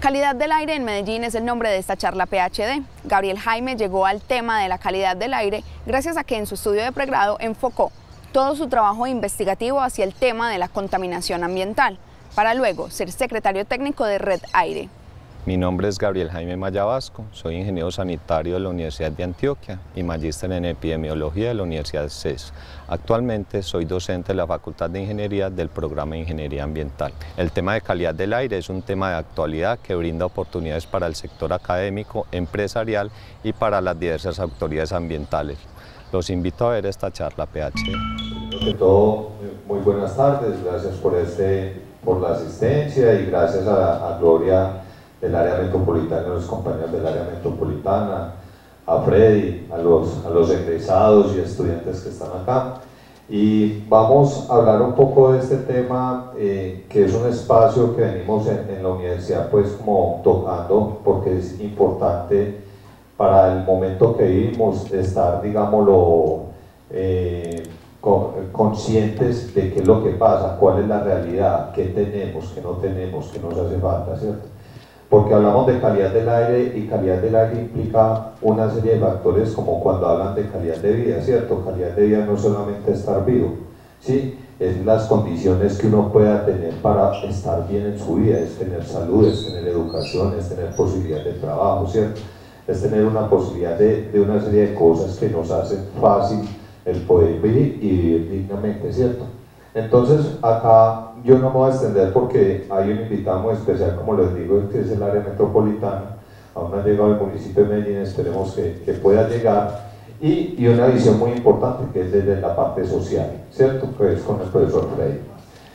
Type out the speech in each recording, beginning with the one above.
Calidad del aire en Medellín es el nombre de esta charla PhD. Gabriel Jaime llegó al tema de la calidad del aire gracias a que en su estudio de pregrado enfocó todo su trabajo investigativo hacia el tema de la contaminación ambiental, para luego ser secretario técnico de Red Aire. Mi nombre es Gabriel Jaime Mayabasco, soy ingeniero sanitario de la Universidad de Antioquia y magíster en epidemiología de la Universidad de CES. Actualmente soy docente de la Facultad de Ingeniería del programa de Ingeniería Ambiental. El tema de calidad del aire es un tema de actualidad que brinda oportunidades para el sector académico, empresarial y para las diversas autoridades ambientales. Los invito a ver esta charla PH. todo, muy buenas tardes, gracias por, este, por la asistencia y gracias a Gloria del área metropolitana, a los compañeros del área metropolitana, a Freddy, a los, a los egresados y estudiantes que están acá. Y vamos a hablar un poco de este tema, eh, que es un espacio que venimos en, en, la universidad pues como tocando, porque es importante para el momento que vivimos estar, digámoslo, eh, conscientes de qué es lo que pasa, cuál es la realidad, qué tenemos, qué no tenemos, qué nos hace falta, ¿cierto? Porque hablamos de calidad del aire y calidad del aire implica una serie de factores como cuando hablan de calidad de vida, ¿cierto? Calidad de vida no solamente estar vivo, ¿sí? Es las condiciones que uno pueda tener para estar bien en su vida, es tener salud, es tener educación, es tener posibilidad de trabajo, ¿cierto? Es tener una posibilidad de, de una serie de cosas que nos hacen fácil el poder vivir y vivir dignamente, ¿cierto? Entonces, acá yo no me voy a extender porque hay un invitado muy especial, como les digo, que es el área metropolitana. Aún no ha llegado el municipio de Medellín, esperemos que, que pueda llegar. Y, y, una visión muy importante que es desde la parte social, ¿cierto? Pues con el profesor Frey.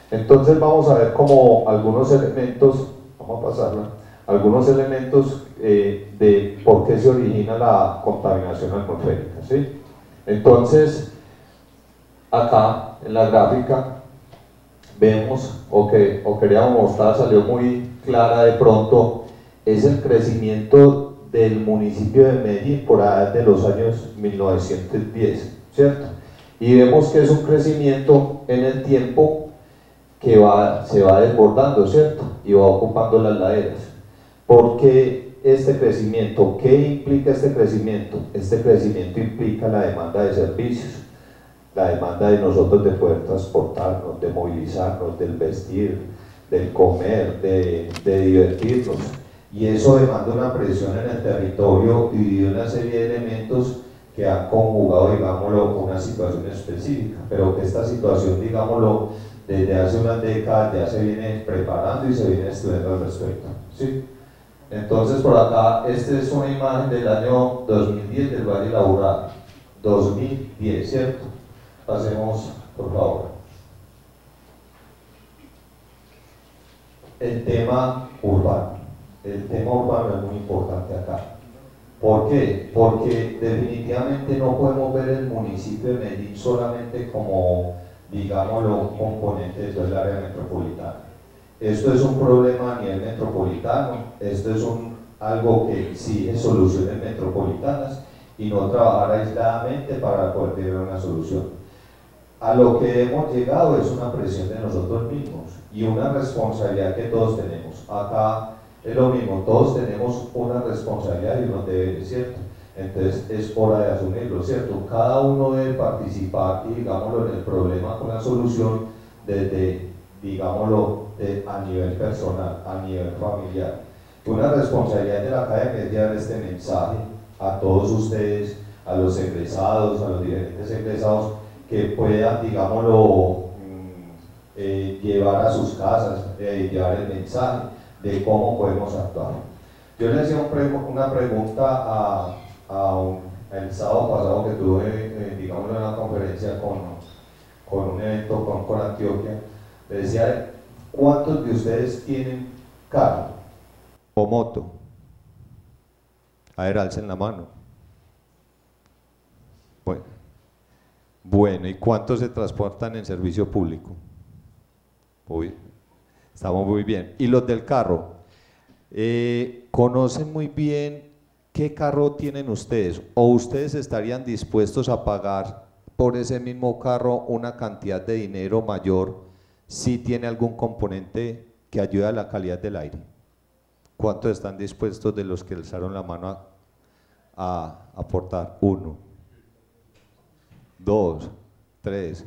Entonces vamos a ver como algunos elementos, vamos a pasarla, algunos elementos eh, de por qué se origina la contaminación atmosférica, ¿sí? Entonces, acá en la gráfica vemos o que o queríamos mostrar, salió muy clara de pronto, es el crecimiento del municipio de Medellín por allá de los años 1910, ¿cierto? Y vemos que es un crecimiento en el tiempo que va, se va desbordando, ¿cierto? Y va ocupando las laderas. ¿Por qué este crecimiento? ¿Qué implica este crecimiento? Este crecimiento implica la demanda de servicios la demanda de nosotros de poder transportarnos, de movilizarnos, del vestir, del comer, de, divertirnos. Y eso demanda una presión en el territorio y una serie de elementos que han conjugado, digámoslo, una situación específica, pero que esta situación, digámoslo, desde hace unas décadas ya se viene preparando y se viene estudiando al respecto. ¿sí? Entonces, por acá, esta es una imagen del año 2010 del Valle Laboral. 2010, ¿cierto? Pasemos, por favor. El tema urbano. El tema urbano es muy importante acá. ¿Por qué? Porque definitivamente no podemos ver el municipio de Medellín solamente como, digámoslo, un componente del área metropolitana. Esto es un problema a nivel metropolitano, esto es un, algo que exige soluciones metropolitanas y no trabajar aisladamente para poder tener una solución a lo que hemos llegado es una presión de nosotros mismos y una responsabilidad que todos tenemos. Acá es lo mismo, todos tenemos una responsabilidad y unos deberes, ¿cierto? Entonces es hora de asumirlo, ¿cierto? Cada uno debe participar y digámoslo en el problema con la solución desde, digámoslo, a nivel personal, a nivel familiar. Una responsabilidad de la academia es llevar este mensaje a todos ustedes, a los egresados, a los diferentes egresados, que puedan, digámoslo, mm, eh, llevar a sus casas, eh, llevar el mensaje de cómo podemos actuar. Yo le hacía una pregunta a, a el sábado pasado que tuve, eh, una conferencia con, con un evento con, con Antioquia. Le decía, ¿cuántos de ustedes tienen carro o moto? A ver, alcen la mano. Bueno. Bueno, ¿y cuántos se transportan en servicio público? Estamos muy bien. ¿Y los del carro? Eh, ¿Conocen muy bien qué carro tienen ustedes? ¿O ustedes estarían dispuestos a pagar por ese mismo carro una cantidad de dinero mayor si tiene algún componente que ayude a la calidad del aire. ¿Cuántos están dispuestos de los que alzaron la mano a aportar? Uno, dos, tres,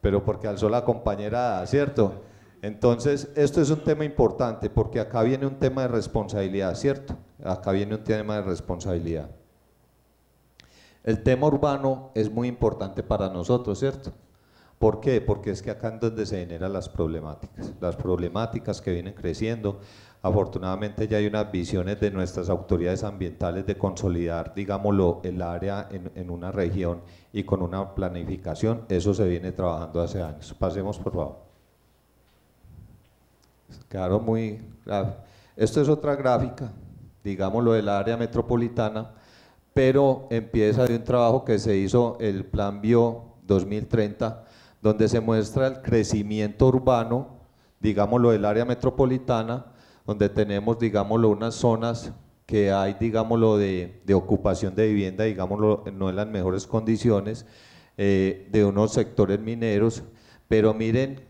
pero porque alzó la compañera, ¿cierto? Entonces, esto es un tema importante porque acá viene un tema de responsabilidad, ¿cierto? Acá viene un tema de responsabilidad. El tema urbano es muy importante para nosotros, ¿cierto? ¿Por qué? Porque es que acá es donde se generan las problemáticas, las problemáticas que vienen creciendo. Afortunadamente ya hay unas visiones de nuestras autoridades ambientales de consolidar, digámoslo, el área en, una región y con una planificación. Eso se viene trabajando hace años. Pasemos, por favor. Quedaron muy grave. Esto es otra gráfica, digámoslo, del área metropolitana pero empieza de un trabajo que se hizo el Plan Bio 2030, donde se muestra el crecimiento urbano, digámoslo, del área metropolitana, donde tenemos, digámoslo, unas zonas que hay, digámoslo, de, ocupación de vivienda, digámoslo, no en las mejores condiciones, eh, de unos sectores mineros, pero miren,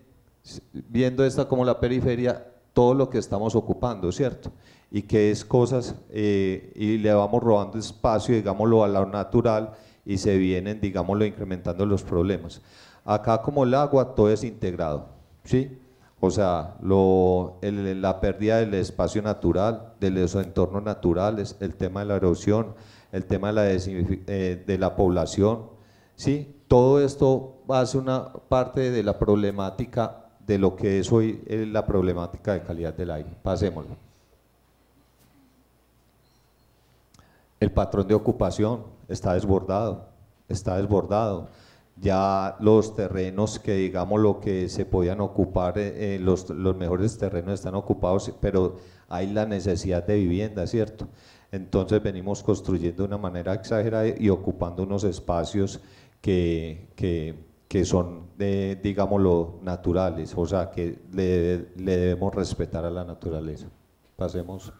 viendo esta como la periferia, todo lo que estamos ocupando, ¿cierto? y que es cosas, eh, y le vamos robando espacio, digámoslo, a lo natural y se vienen, digámoslo, incrementando los problemas. Acá como el agua todo es integrado, ¿sí? O sea, lo, la pérdida del espacio natural, de los entornos naturales, el tema de la erosión, el tema de la, eh, de la población, ¿sí? Todo esto ser una parte de la problemática de lo que es hoy eh, la problemática de calidad del aire. Pasémoslo. El patrón de ocupación está desbordado, está desbordado. Ya los terrenos que digamos lo que se podían ocupar, eh, eh, los, los mejores terrenos están ocupados, pero hay la necesidad de vivienda, ¿cierto? Entonces venimos construyendo de una manera exagerada y ocupando unos espacios que, que, que son, de, digámoslo, naturales, o sea, que le, le debemos respetar a la naturaleza. Pasemos.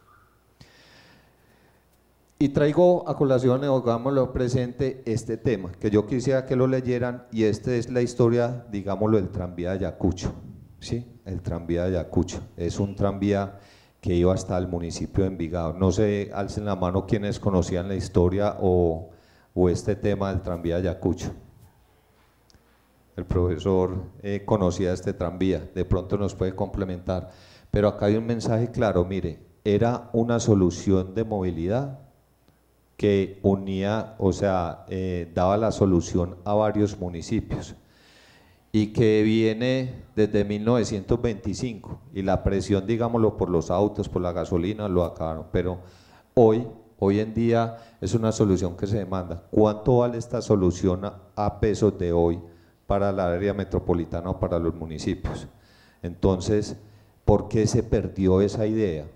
Y traigo a colación, digámoslo presente, este tema, que yo quisiera que lo leyeran, y esta es la historia, digámoslo, del tranvía de Ayacucho. ¿sí? El tranvía de Ayacucho. Es un tranvía que iba hasta el municipio de Envigado. No sé, alcen la mano quienes conocían la historia o, o este tema del tranvía de Ayacucho. El profesor eh, conocía este tranvía, de pronto nos puede complementar. Pero acá hay un mensaje claro, mire, era una solución de movilidad que unía, o sea, eh, daba la solución a varios municipios y que viene desde 1925 y la presión, digámoslo, por los autos, por la gasolina, lo acabaron, pero hoy, hoy en día es una solución que se demanda. ¿Cuánto vale esta solución a, pesos de hoy para la área metropolitana o para los municipios? Entonces, ¿por qué se perdió esa idea?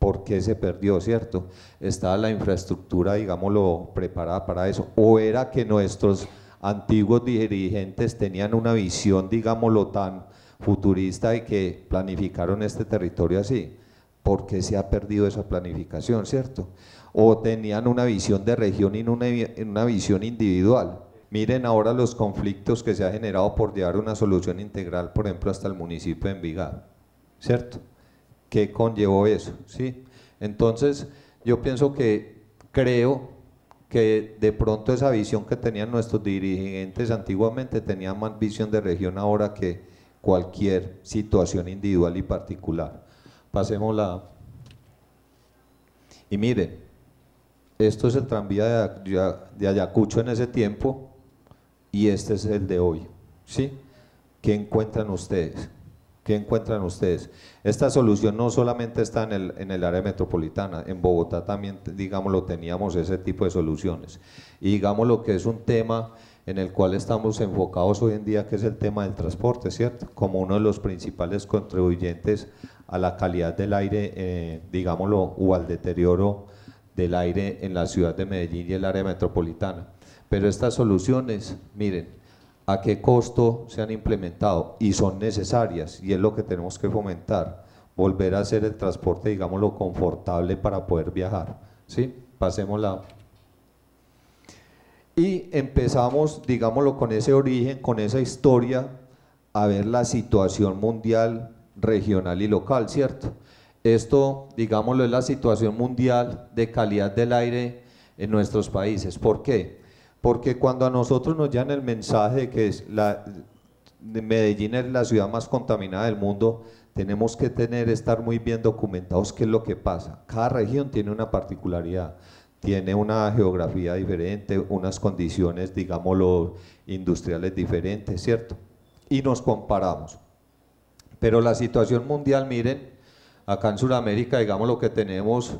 ¿Por qué se perdió, cierto? ¿Estaba la infraestructura, digámoslo, preparada para eso? ¿O era que nuestros antiguos dirigentes tenían una visión, digámoslo, tan futurista y que planificaron este territorio así? ¿Por qué se ha perdido esa planificación, cierto? ¿O tenían una visión de región y una, una visión individual? Miren ahora los conflictos que se ha generado por llevar una solución integral, por ejemplo, hasta el municipio de Envigado, ¿cierto? ¿Qué conllevó eso? ¿sí? Entonces, yo pienso que creo que de pronto esa visión que tenían nuestros dirigentes antiguamente tenía más visión de región ahora que cualquier situación individual y particular. Pasemos la... Y miren, esto es el tranvía de Ayacucho en ese tiempo y este es el de hoy. ¿sí? ¿Qué encuentran ustedes? ¿Qué encuentran ustedes? Esta solución no solamente está en el, en el área metropolitana, en Bogotá también, digámoslo, teníamos ese tipo de soluciones. Y digamos lo que es un tema en el cual estamos enfocados hoy en día, que es el tema del transporte, ¿cierto? Como uno de los principales contribuyentes a la calidad del aire, eh, digámoslo, o al deterioro del aire en la ciudad de Medellín y el área metropolitana. Pero estas soluciones, miren, a qué costo se han implementado y son necesarias y es lo que tenemos que fomentar, volver a hacer el transporte, digámoslo, confortable para poder viajar. ¿sí? Pasémosla. Y empezamos, digámoslo, con ese origen, con esa historia, a ver la situación mundial regional y local, ¿cierto? Esto, digámoslo, es la situación mundial de calidad del aire en nuestros países. ¿Por qué? Porque cuando a nosotros nos llegan el mensaje de que Medellín es la ciudad más contaminada del mundo, tenemos que tener, estar muy bien documentados qué es lo que pasa. Cada región tiene una particularidad, tiene una geografía diferente, unas condiciones, digámoslo, industriales diferentes, ¿cierto? Y nos comparamos. Pero la situación mundial, miren, acá en Sudamérica, digamos lo que tenemos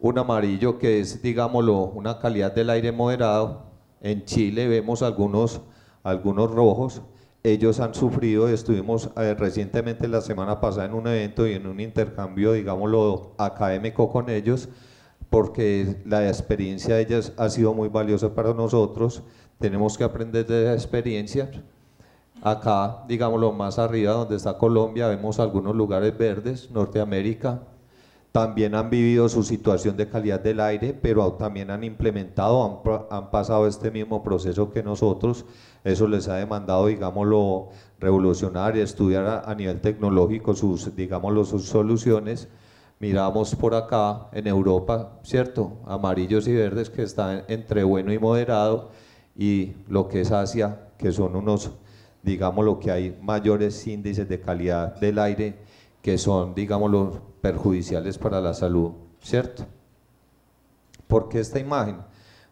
un amarillo que es, digámoslo, una calidad del aire moderado. En Chile vemos algunos, algunos rojos. Ellos han sufrido, estuvimos eh, recientemente la semana pasada en un evento y en un intercambio, digámoslo, académico con ellos, porque la experiencia de ellas ha sido muy valiosa para nosotros. Tenemos que aprender de esa experiencia. Acá, digámoslo, más arriba donde está Colombia, vemos algunos lugares verdes, Norteamérica, también han vivido su situación de calidad del aire, pero también han implementado, han, pasado este mismo proceso que nosotros. Eso les ha demandado, digámoslo, revolucionar y estudiar a, nivel tecnológico sus, digámoslo, sus soluciones. Miramos por acá en Europa, ¿cierto? Amarillos y verdes que están entre bueno y moderado y lo que es Asia, que son unos, digámoslo, que hay mayores índices de calidad del aire que son, digámoslo, perjudiciales para la salud, ¿cierto? ¿Por qué esta imagen?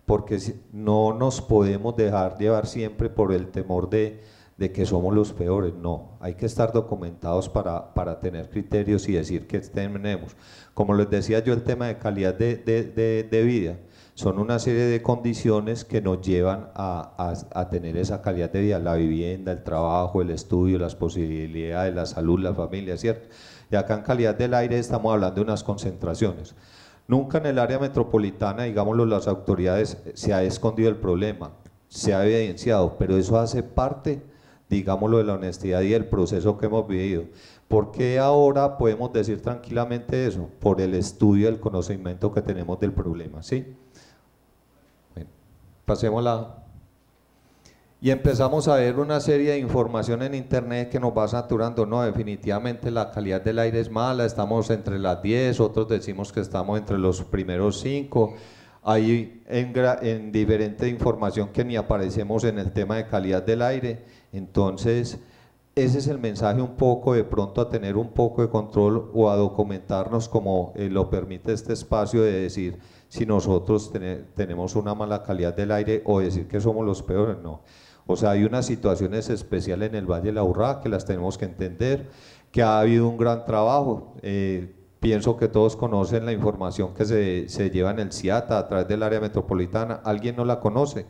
Porque no nos podemos dejar llevar siempre por el temor de, que somos los peores, no, hay que estar documentados para, para, tener criterios y decir que tenemos. Como les decía yo, el tema de calidad de, de, vida, son una serie de condiciones que nos llevan a, a, a, tener esa calidad de vida, la vivienda, el trabajo, el estudio, las posibilidades, la salud, la familia, ¿cierto? Y acá en calidad del aire estamos hablando de unas concentraciones. Nunca en el área metropolitana, digámoslo, las autoridades se ha escondido el problema, se ha evidenciado, pero eso hace parte, digámoslo, de la honestidad y del proceso que hemos vivido. ¿Por qué ahora podemos decir tranquilamente eso? Por el estudio el conocimiento que tenemos del problema, ¿sí? Pasemos la y empezamos a ver una serie de información en internet que nos va saturando, no, definitivamente la calidad del aire es mala, estamos entre las 10, otros decimos que estamos entre los primeros 5, hay en, en diferente información que ni aparecemos en el tema de calidad del aire, entonces ese es el mensaje un poco de pronto a tener un poco de control o a documentarnos como eh, lo permite este espacio de decir si nosotros tenemos una mala calidad del aire o decir que somos los peores, no. O sea, hay unas situaciones especiales en el Valle de la Urra que las tenemos que entender, que ha habido un gran trabajo. Eh, pienso que todos conocen la información que se, se, lleva en el CIATA a través del área metropolitana. ¿Alguien no la conoce?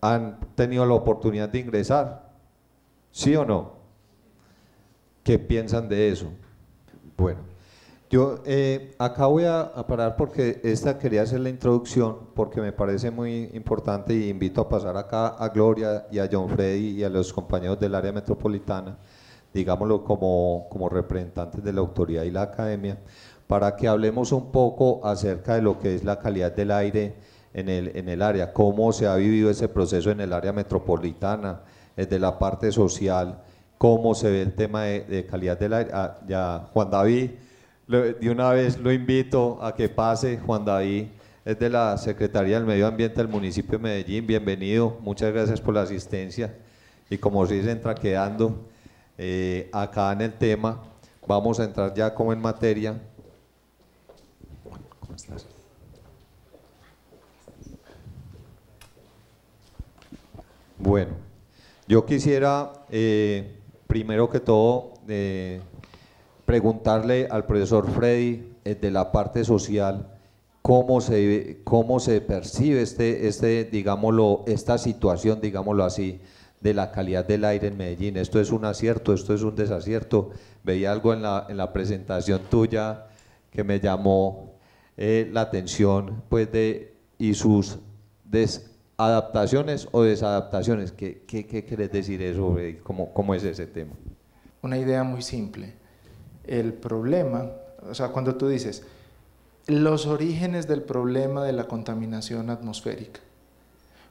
¿Han tenido la oportunidad de ingresar? ¿Sí o no? ¿Qué piensan de eso? Bueno. Yo eh, acá voy a, parar porque esta quería hacer la introducción porque me parece muy importante y invito a pasar acá a Gloria y a John Freddy y a los compañeros del área metropolitana, digámoslo como, como representantes de la autoridad y la academia, para que hablemos un poco acerca de lo que es la calidad del aire en el, en el área, cómo se ha vivido ese proceso en el área metropolitana, desde la parte social, cómo se ve el tema de, calidad del aire. Ah, ya Juan David de una vez lo invito a que pase, Juan David es de la Secretaría del Medio Ambiente del municipio de Medellín, bienvenido, muchas gracias por la asistencia. Y como se entra quedando eh, acá en el tema, vamos a entrar ya como en materia. Bueno, yo quisiera eh, primero que todo eh, preguntarle al profesor Freddy eh, de la parte social cómo se, cómo se percibe este, este, digámoslo, esta situación, digámoslo así, de la calidad del aire en Medellín. Esto es un acierto, esto es un desacierto. Veía algo en la, en la presentación tuya que me llamó eh, la atención, pues, de, y sus desadaptaciones o desadaptaciones. ¿Qué, qué, qué quieres decir eso? ¿Cómo, ¿Cómo es ese tema? Una idea muy simple el problema, o sea, cuando tú dices los orígenes del problema de la contaminación atmosférica.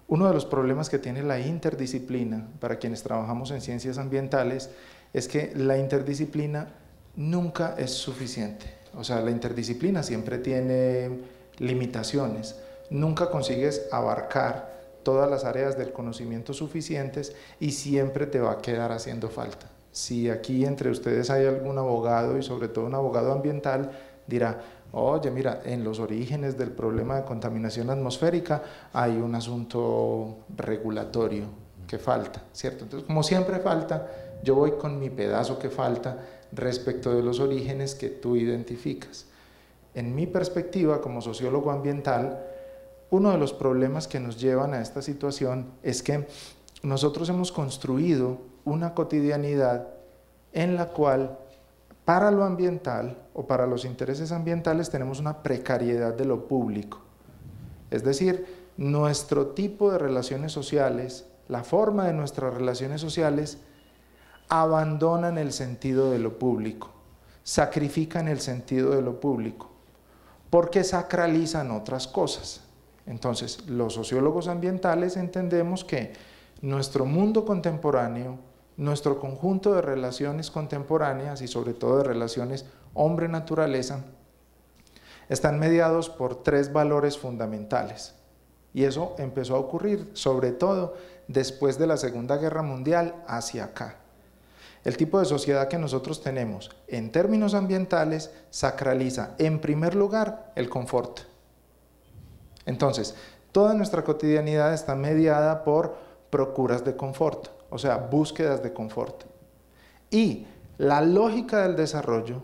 Uno de los problemas que tiene la interdisciplina para quienes trabajamos en ciencias ambientales es que la interdisciplina nunca es suficiente. O sea, la interdisciplina siempre tiene limitaciones. Nunca consigues abarcar todas las áreas del conocimiento suficientes y siempre te va a quedar haciendo falta. Si aquí entre ustedes hay algún abogado y sobre todo un abogado ambiental, dirá, oye, mira, en los orígenes del problema de contaminación atmosférica hay un asunto regulatorio que falta, ¿cierto? Entonces, como siempre falta, yo voy con mi pedazo que falta respecto de los orígenes que tú identificas. En mi perspectiva como sociólogo ambiental, uno de los problemas que nos llevan a esta situación es que nosotros hemos construido una cotidianidad en la cual para lo ambiental o para los intereses ambientales tenemos una precariedad de lo público. Es decir, nuestro tipo de relaciones sociales, la forma de nuestras relaciones sociales, abandonan el sentido de lo público, sacrifican el sentido de lo público, porque sacralizan otras cosas. Entonces, los sociólogos ambientales entendemos que nuestro mundo contemporáneo, nuestro conjunto de relaciones contemporáneas y sobre todo de relaciones hombre-naturaleza, están mediados por tres valores fundamentales. Y eso empezó a ocurrir sobre todo después de la Segunda Guerra Mundial hacia acá. El tipo de sociedad que nosotros tenemos en términos ambientales sacraliza en primer lugar el confort entonces, toda nuestra cotidianidad está mediada por procuras de confort, o sea, búsquedas de confort. Y la lógica del desarrollo,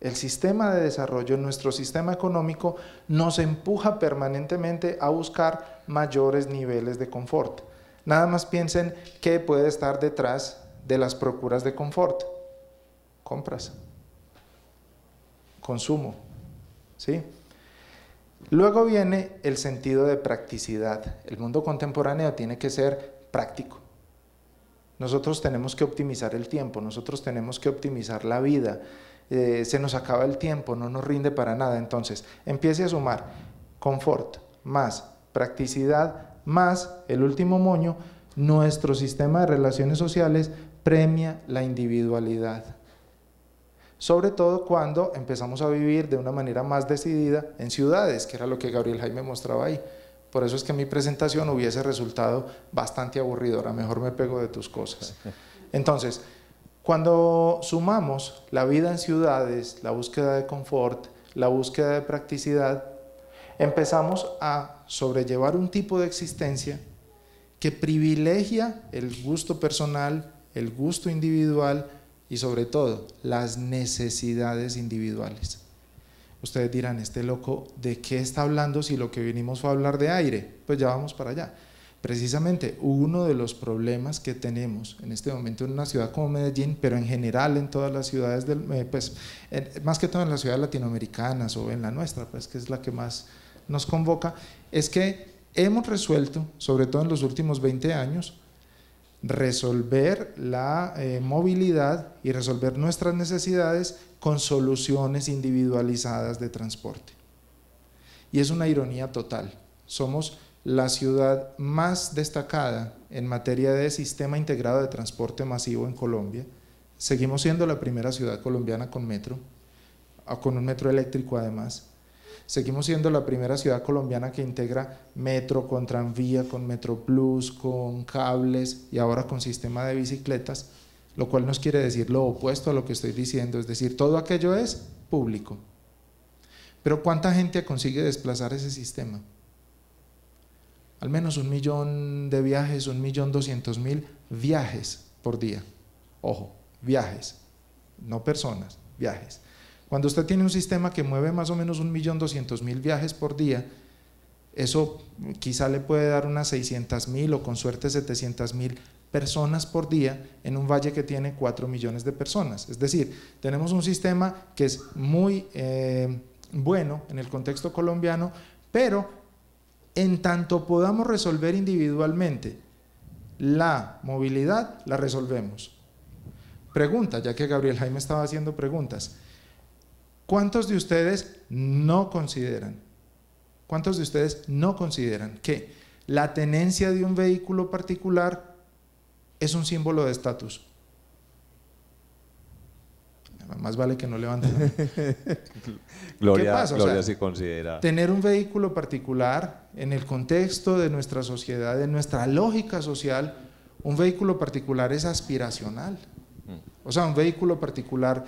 el sistema de desarrollo, nuestro sistema económico, nos empuja permanentemente a buscar mayores niveles de confort. Nada más piensen qué puede estar detrás de las procuras de confort. Compras, consumo, ¿sí? Luego viene el sentido de practicidad. El mundo contemporáneo tiene que ser práctico. Nosotros tenemos que optimizar el tiempo, nosotros tenemos que optimizar la vida. Eh, se nos acaba el tiempo, no nos rinde para nada. Entonces, empiece a sumar confort más practicidad más el último moño. Nuestro sistema de relaciones sociales premia la individualidad sobre todo cuando empezamos a vivir de una manera más decidida en ciudades, que era lo que Gabriel Jaime mostraba ahí. Por eso es que mi presentación hubiese resultado bastante aburridora, mejor me pego de tus cosas. Entonces, cuando sumamos la vida en ciudades, la búsqueda de confort, la búsqueda de practicidad, empezamos a sobrellevar un tipo de existencia que privilegia el gusto personal, el gusto individual, y sobre todo las necesidades individuales. Ustedes dirán, este loco, ¿de qué está hablando si lo que vinimos fue a hablar de aire? Pues ya vamos para allá. Precisamente uno de los problemas que tenemos en este momento en una ciudad como Medellín, pero en general en todas las ciudades, del, eh, pues más que todo en las ciudades latinoamericanas o en la nuestra, pues que es la que más nos convoca, es que hemos resuelto, sobre todo en los últimos 20 años, resolver la eh, movilidad y resolver nuestras necesidades con soluciones individualizadas de transporte. Y es una ironía total. Somos la ciudad más destacada en materia de sistema integrado de transporte masivo en Colombia. Seguimos siendo la primera ciudad colombiana con metro, con un metro eléctrico además. Seguimos siendo la primera ciudad colombiana que integra metro con tranvía, con Metro Plus, con cables y ahora con sistema de bicicletas, lo cual nos quiere decir lo opuesto a lo que estoy diciendo, es decir, todo aquello es público. Pero ¿cuánta gente consigue desplazar ese sistema? Al menos un millón de viajes, un millón doscientos mil viajes por día. Ojo, viajes, no personas, viajes. Cuando usted tiene un sistema que mueve más o menos 1.200.000 viajes por día, eso quizá le puede dar unas 600.000 o con suerte 700.000 personas por día en un valle que tiene 4 millones de personas. Es decir, tenemos un sistema que es muy eh, bueno en el contexto colombiano, pero en tanto podamos resolver individualmente la movilidad, la resolvemos. Pregunta, ya que Gabriel Jaime estaba haciendo preguntas. ¿Cuántos de ustedes no consideran? ¿Cuántos de ustedes no consideran que la tenencia de un vehículo particular es un símbolo de estatus. Más vale que no levanten. Gloria, Gloria si considera. Tener un vehículo particular en el contexto de nuestra sociedad, de nuestra lógica social, un vehículo particular es aspiracional. Mm. O sea, un vehículo particular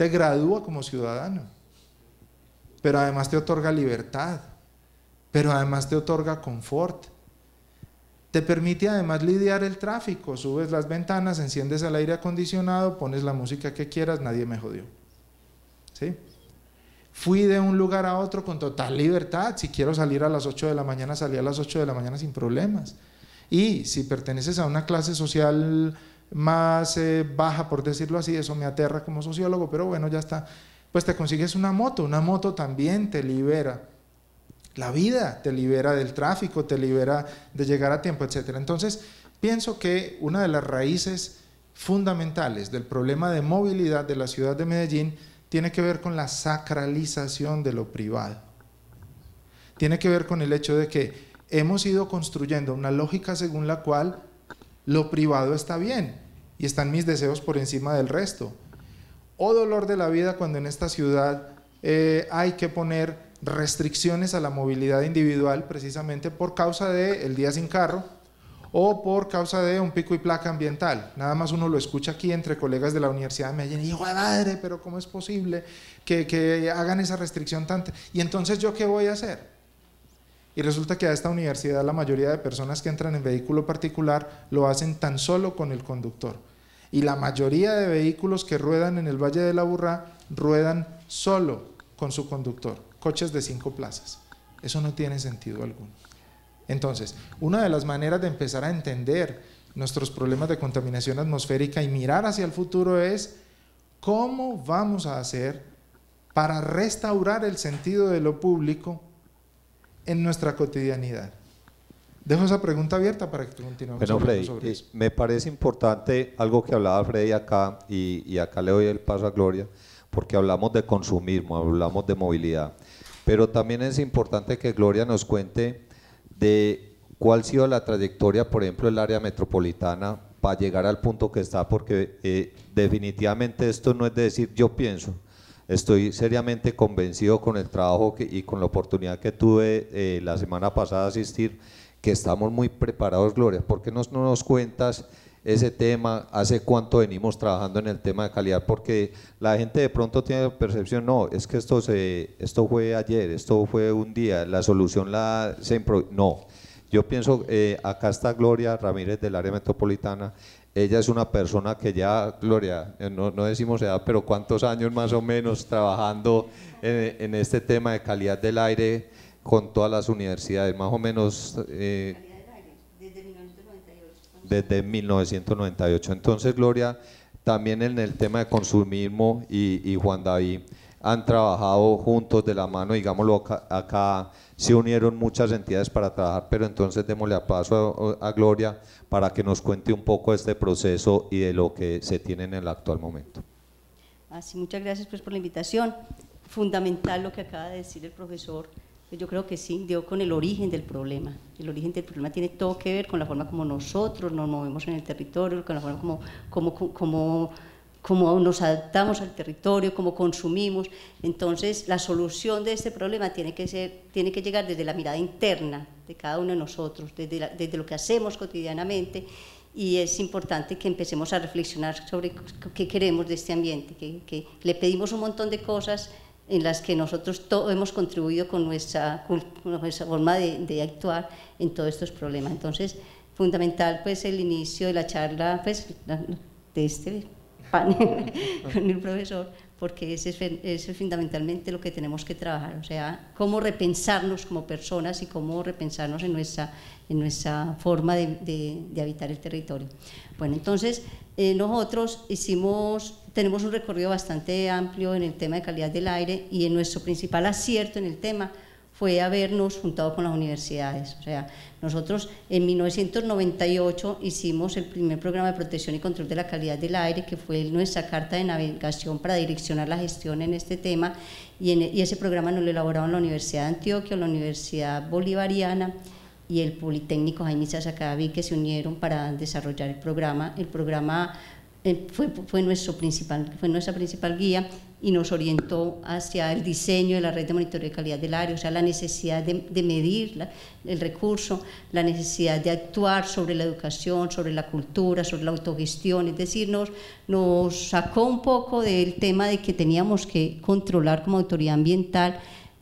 te gradúa como ciudadano, pero además te otorga libertad, pero además te otorga confort, te permite además lidiar el tráfico, subes las ventanas, enciendes el aire acondicionado, pones la música que quieras, nadie me jodió. ¿Sí? Fui de un lugar a otro con total libertad, si quiero salir a las 8 de la mañana, salí a las 8 de la mañana sin problemas. Y si perteneces a una clase social más eh, baja, por decirlo así, eso me aterra como sociólogo, pero bueno, ya está, pues te consigues una moto, una moto también te libera la vida, te libera del tráfico, te libera de llegar a tiempo, etc. Entonces, pienso que una de las raíces fundamentales del problema de movilidad de la ciudad de Medellín tiene que ver con la sacralización de lo privado. Tiene que ver con el hecho de que hemos ido construyendo una lógica según la cual lo privado está bien y están mis deseos por encima del resto. O dolor de la vida cuando en esta ciudad eh, hay que poner restricciones a la movilidad individual precisamente por causa del el día sin carro o por causa de un pico y placa ambiental. Nada más uno lo escucha aquí entre colegas de la Universidad de Medellín, hijo de madre, pero ¿cómo es posible que, hagan esa restricción tanta? Y entonces yo qué voy a hacer? Y resulta que a esta universidad la mayoría de personas que entran en vehículo particular lo hacen tan solo con el conductor. Y la mayoría de vehículos que ruedan en el Valle de la Burra ruedan solo con su conductor coches de cinco plazas. Eso no tiene sentido alguno. Entonces, una de las maneras de empezar a entender nuestros problemas de contaminación atmosférica y mirar hacia el futuro es cómo vamos a hacer para restaurar el sentido de lo público en nuestra cotidianidad. Dejo esa pregunta abierta para que continuemos. Bueno, Freddy, sobre eso. me parece importante algo que hablaba Freddy acá, y, y acá le doy el paso a Gloria, porque hablamos de consumismo, hablamos de movilidad. Pero también es importante que Gloria nos cuente de cuál ha sido la trayectoria, por ejemplo, del área metropolitana para llegar al punto que está, porque eh, definitivamente esto no es de decir yo pienso, estoy seriamente convencido con el trabajo y con la oportunidad que tuve eh, la semana pasada de asistir, que estamos muy preparados, Gloria. ¿Por qué no nos cuentas ese tema, hace cuánto venimos trabajando en el tema de calidad, porque la gente de pronto tiene percepción, no, es que esto, se, esto fue ayer, esto fue un día, la solución la se No, yo pienso, eh, acá está Gloria Ramírez del área metropolitana, ella es una persona que ya, Gloria, eh, no, no decimos edad, pero cuántos años más o menos trabajando en, en, este tema de calidad del aire con todas las universidades, más o menos... Eh, desde 1998. Entonces, Gloria, también en el tema de consumismo y, Juan David han trabajado juntos de la mano, digámoslo acá, se unieron muchas entidades para trabajar, pero entonces démosle a paso a, Gloria para que nos cuente un poco este proceso y de lo que se tiene en el actual momento. Así, muchas gracias pues por la invitación. Fundamental lo que acaba de decir el profesor yo creo que sí, dio con el origen del problema. El origen del problema tiene todo que ver con la forma como nosotros nos movemos en el territorio, con la forma como, como, como, como nos adaptamos al territorio, cómo consumimos. Entonces, la solución de este problema tiene que, ser, tiene que llegar desde la mirada interna de cada uno de nosotros, desde, desde lo que hacemos cotidianamente y es importante que empecemos a reflexionar sobre qué queremos de este ambiente, que, que le pedimos un montón de cosas en las que nosotros hemos contribuido con nuestra, forma de, actuar en todos estos problemas. Entonces, fundamental pues el inicio de la charla pues, de este panel con el profesor, porque ese es, fundamentalmente lo que tenemos que trabajar, o sea, cómo repensarnos como personas y cómo repensarnos en nuestra, en nuestra forma de, de habitar el territorio. Bueno, entonces, eh, nosotros hicimos, tenemos un recorrido bastante amplio en el tema de calidad del aire y en nuestro principal acierto en el tema fue habernos juntado con las universidades. O sea, nosotros en 1998 hicimos el primer programa de protección y control de la calidad del aire, que fue nuestra carta de navegación para direccionar la gestión en este tema, y, y ese programa nos lo elaboraron la Universidad de Antioquia, la Universidad Bolivariana, y el Politécnico Jaime Sasakabi que se unieron para desarrollar el programa. El programa eh, fue, fue, nuestro principal, fue nuestra principal guía y nos orientó hacia el diseño de la red de monitoreo de calidad del aire, o sea, la necesidad de, de medir el recurso, la necesidad de actuar sobre la educación, sobre la cultura, sobre la autogestión, es decir, nos, nos sacó un poco del tema de que teníamos que controlar como autoridad ambiental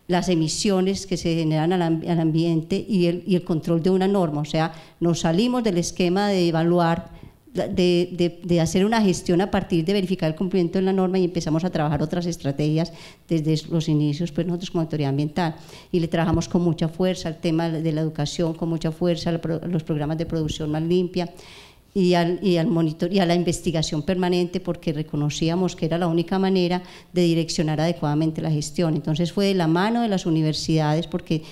las emisiones que se generan al, al ambiente y el, y el control de una norma, o sea, nos salimos del esquema de evaluar de, de, hacer una gestión a partir de verificar el cumplimiento de la norma y empezamos a trabajar otras estrategias desde los inicios, pues nosotros como autoridad ambiental. Y le trabajamos con mucha fuerza al tema de la educación, con mucha fuerza los programas de producción más limpia y, al, y, al monitor, y a la investigación permanente porque reconocíamos que era la única manera de direccionar adecuadamente la gestión. Entonces fue de la mano de las universidades porque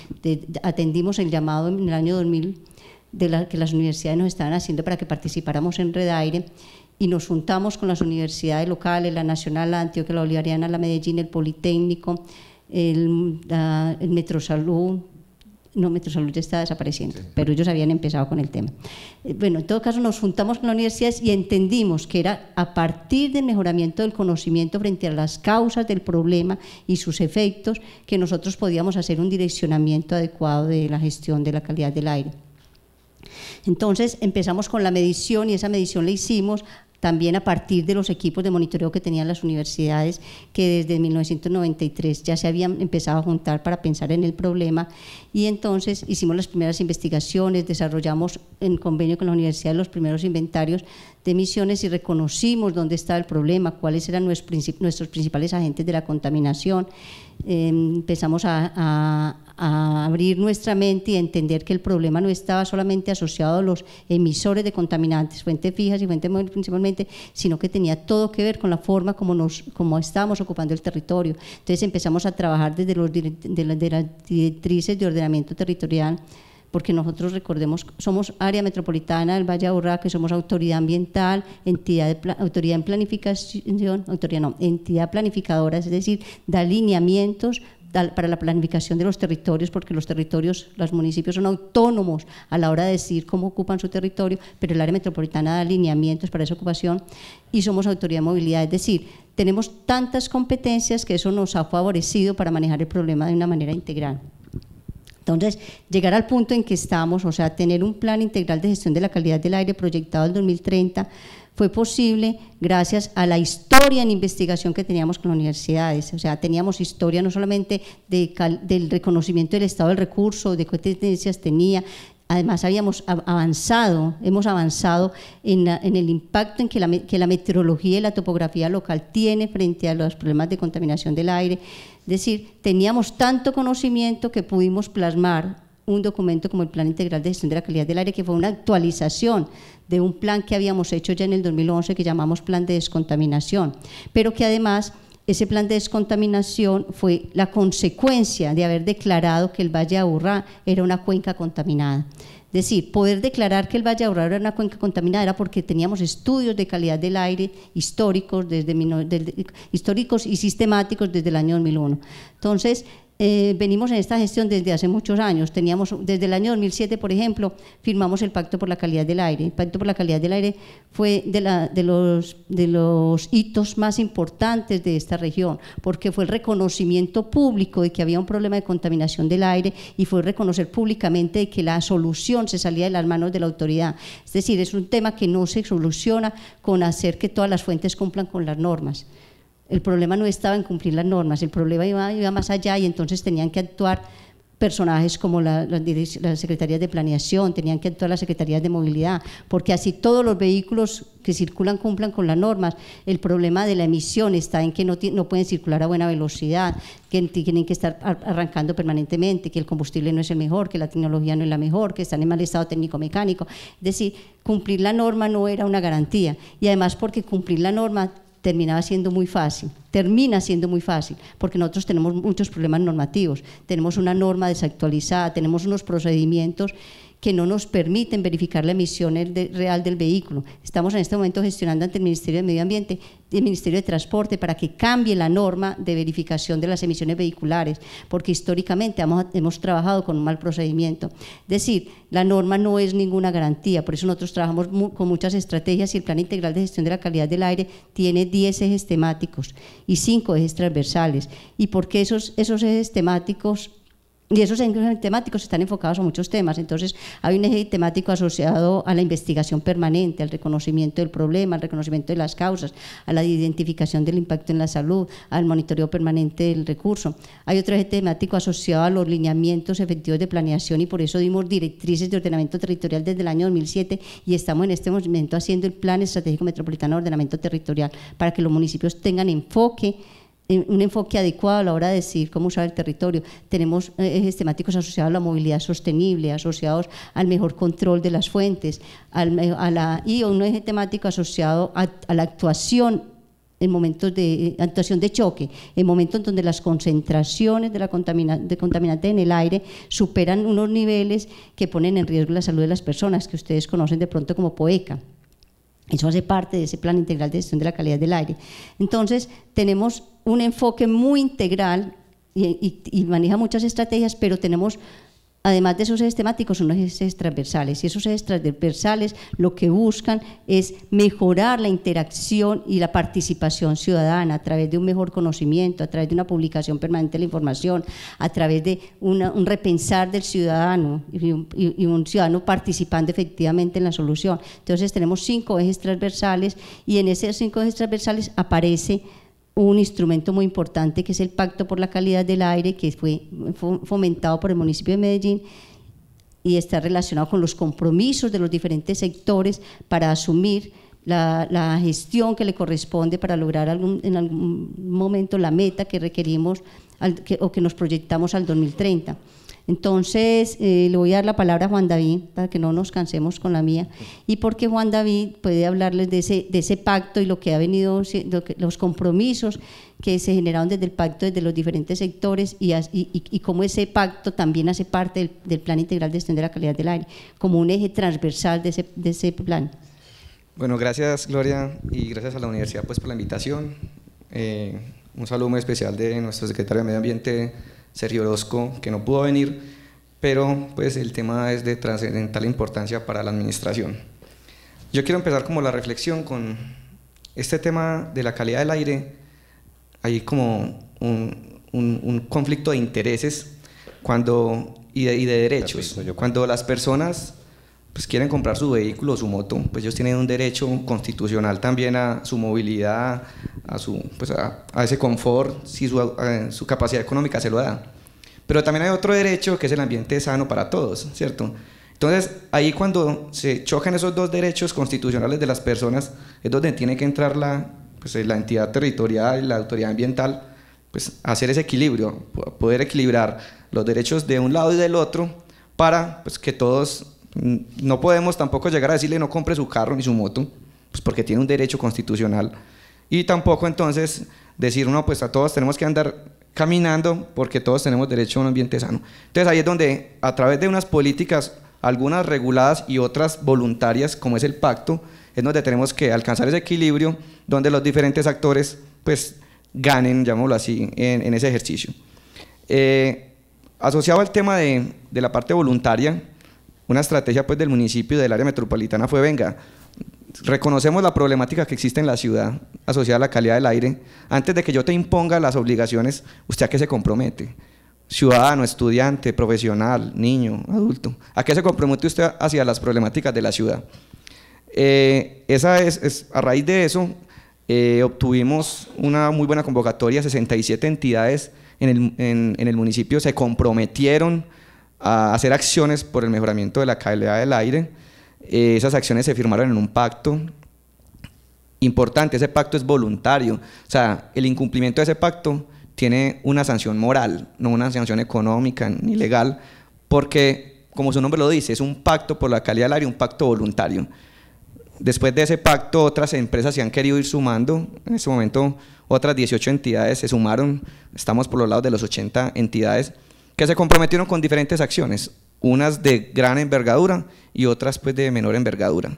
atendimos el llamado en el año 2000 de la, que las universidades nos estaban haciendo para que participáramos en Redaire y nos juntamos con las universidades locales, la Nacional, la Antioquia, la Bolivariana, la Medellín, el Politécnico, el, el Metrosalud, no, Metrosalud ya está desapareciendo, pero ellos habían empezado con el tema. Eh, bueno, en todo caso nos juntamos con las universidades y entendimos que era a partir del mejoramiento del conocimiento frente a las causas del problema y sus efectos que nosotros podíamos hacer un direccionamiento adecuado de la gestión de la calidad del aire. Entonces empezamos con la medición y esa medición la hicimos también a partir de los equipos de monitoreo que tenían las universidades, que desde 1993 ya se habían empezado a juntar para pensar en el problema, y entonces hicimos las primeras investigaciones, desarrollamos en convenio con la universidad los primeros inventarios de emisiones y reconocimos dónde estaba el problema, cuáles eran nuestros principales agentes de la contaminación. Em, empezamos a, abrir nuestra mente y a entender que el problema no estaba solamente asociado a los emisores de contaminantes, fuentes fijas y fuentes móviles principalmente, sino que tenía todo que ver con la forma como, nos, como estábamos ocupando el territorio. Entonces empezamos a trabajar desde los, de, de las directrices de ordenamiento territorial porque nosotros recordemos, somos área metropolitana del Valle de que somos autoridad ambiental, entidad de autoridad en planificación, autoridad no, entidad planificadora, es decir, da alineamientos para la planificación de los territorios, porque los territorios, los municipios son autónomos a la hora de decir cómo ocupan su territorio, pero el área metropolitana da alineamientos para esa ocupación y somos autoridad de movilidad, es decir, tenemos tantas competencias que eso nos ha favorecido para manejar el problema de una manera integral. Entonces, llegar al punto en que estamos, o sea, tener un plan integral de gestión de la calidad del aire proyectado en 2030, fue posible gracias a la historia en investigación que teníamos con las universidades. O sea, teníamos historia no solamente del reconocimiento del estado del recurso, de qué tendencias tenía, Además, habíamos avanzado, hemos avanzado en, el impacto en que la, que la, meteorología y la topografía local tiene frente a los problemas de contaminación del aire. Es decir, teníamos tanto conocimiento que pudimos plasmar un documento como el Plan Integral de Gestión de la Calidad del Aire, que fue una actualización de un plan que habíamos hecho ya en el 2011 que llamamos Plan de Descontaminación, pero que además ese plan de descontaminación fue la consecuencia de haber declarado que el Valle de Aburrá era una cuenca contaminada. Es decir, poder declarar que el Valle de Aburrá era una cuenca contaminada era porque teníamos estudios de calidad del aire históricos, desde, históricos y sistemáticos desde el año 2001. Entonces, eh, venimos en esta gestión desde hace muchos años. Teníamos, desde el año 2007, por ejemplo, firmamos el Pacto por la Calidad del Aire. El Pacto por la Calidad del Aire fue de, la, de, los, de los hitos más importantes de esta región, porque fue el reconocimiento público de que había un problema de contaminación del aire y fue reconocer públicamente que la solución se salía de las manos de la autoridad. Es decir, es un tema que no se soluciona con hacer que todas las fuentes cumplan con las normas. El problema no estaba en cumplir las normas, el problema iba, más allá y entonces tenían que actuar personajes como las la, secretarías de planeación, tenían que actuar las secretarías de movilidad, porque así todos los vehículos que circulan cumplan con las normas. El problema de la emisión está en que no, no pueden circular a buena velocidad, que tienen que estar arrancando permanentemente, que el combustible no es el mejor, que la tecnología no es la mejor, que están en mal estado técnico-mecánico. Es decir, cumplir la norma no era una garantía. Y además porque cumplir la norma terminaba siendo muy fácil, termina siendo muy fácil, porque nosotros tenemos muchos problemas normativos, tenemos una norma desactualizada, tenemos unos procedimientos que no nos permiten verificar la emisión real del vehículo. Estamos en este momento gestionando ante el Ministerio de Medio Ambiente y el Ministerio de Transporte para que cambie la norma de verificación de las emisiones vehiculares, porque históricamente hemos, hemos trabajado con un mal procedimiento. Es decir, la norma no es ninguna garantía, por eso nosotros trabajamos con muchas estrategias y el Plan Integral de Gestión de la Calidad del Aire tiene 10 ejes temáticos y 5 ejes transversales. ¿Y por qué esos, esos ejes temáticos y esos ejes temáticos están enfocados a muchos temas. Entonces, hay un eje temático asociado a la investigación permanente, al reconocimiento del problema, al reconocimiento de las causas, a la identificación del impacto en la salud, al monitoreo permanente del recurso. Hay otro eje temático asociado a los lineamientos efectivos de planeación y por eso dimos directrices de ordenamiento territorial desde el año 2007 y estamos en este momento haciendo el Plan Estratégico Metropolitano de Ordenamiento Territorial para que los municipios tengan enfoque un enfoque adecuado a la hora de decir cómo usar el territorio. Tenemos eh, ejes temáticos asociados a la movilidad sostenible, asociados al mejor control de las fuentes, al, a la, y un eje temático asociado a, la actuación en momentos de eh, actuación de choque, en momentos donde las concentraciones de, la contamina, de contaminantes en el aire superan unos niveles que ponen en riesgo la salud de las personas, que ustedes conocen de pronto como POECA. Eso hace parte de ese plan integral de gestión de la calidad del aire. Entonces, tenemos un enfoque muy integral y, maneja muchas estrategias, pero tenemos además de esos ejes temáticos, son ejes transversales. Y esos ejes transversales lo que buscan es mejorar la interacción y la participación ciudadana a través de un mejor conocimiento, a través de una publicación permanente de la información, a través de un repensar del ciudadano y un ciudadano participando efectivamente en la solución. Entonces tenemos cinco ejes transversales y en esos cinco ejes transversales aparece un instrumento muy importante que es el Pacto por la Calidad del Aire, que fue fomentado por el municipio de Medellín y está relacionado con los compromisos de los diferentes sectores para asumir la, gestión que le corresponde para lograr en algún momento la meta que requerimos o que nos proyectamos al 2030. Entonces, eh, le voy a dar la palabra a Juan David para que no nos cansemos con la mía y porque Juan David puede hablarles de ese, de ese pacto y lo que ha venido, los compromisos que se generaron desde el pacto, desde los diferentes sectores y, y, cómo ese pacto también hace parte del, Plan Integral de de la Calidad del Aire, como un eje transversal de ese, de ese plan. Bueno, gracias Gloria y gracias a la universidad pues, por la invitación. Eh, un saludo muy especial de nuestro secretario de Medio Ambiente, Sergio Orozco, que no pudo venir, pero pues el tema es de trascendental importancia para la administración. Yo quiero empezar como la reflexión con este tema de la calidad del aire. Hay como un, un, conflicto de intereses cuando, y, de, y de derechos. Cuando las personas pues quieren comprar su vehículo su moto, pues ellos tienen un derecho constitucional también a su movilidad, a, su, pues a, ese confort, si su, su, capacidad económica se lo da. Pero también hay otro derecho que es el ambiente sano para todos, ¿cierto? Entonces, ahí cuando se chocan esos dos derechos constitucionales de las personas, es donde tiene que entrar la, pues, la entidad territorial y la autoridad ambiental, pues hacer ese equilibrio, poder equilibrar los derechos de un lado y del otro para pues, que todos no podemos tampoco llegar a decirle no compre su carro ni su moto, pues porque tiene un derecho constitucional. Y tampoco entonces decir, no, pues a todos tenemos que andar caminando porque todos tenemos derecho a un ambiente sano. Entonces ahí es donde a través de unas políticas, algunas reguladas y otras voluntarias, como es el pacto, es donde tenemos que alcanzar ese equilibrio donde los diferentes actores pues ganen, llamémoslo así, en, ese ejercicio. Eh, asociado al tema de, de la parte voluntaria, una estrategia pues del municipio del área metropolitana fue, venga, reconocemos la problemática que existe en la ciudad asociada a la calidad del aire, antes de que yo te imponga las obligaciones, ¿usted a qué se compromete? Ciudadano, estudiante, profesional, niño, adulto. ¿A qué se compromete usted hacia las problemáticas de la ciudad? Eh, esa es, a raíz de eso, eh, obtuvimos una muy buena convocatoria, 67 entidades en el, en el municipio se comprometieron a hacer acciones por el mejoramiento de la calidad del aire. Eh, esas acciones se firmaron en un pacto importante, ese pacto es voluntario, o sea, el incumplimiento de ese pacto tiene una sanción moral, no una sanción económica ni legal, porque, como su nombre lo dice, es un pacto por la calidad del aire, un pacto voluntario. Después de ese pacto, otras empresas se han querido ir sumando. En este momento, otras 18 entidades se sumaron. Estamos por los lados de los 80 entidades que se comprometieron con diferentes acciones. unas de gran envergadura y otras pues de menor envergadura.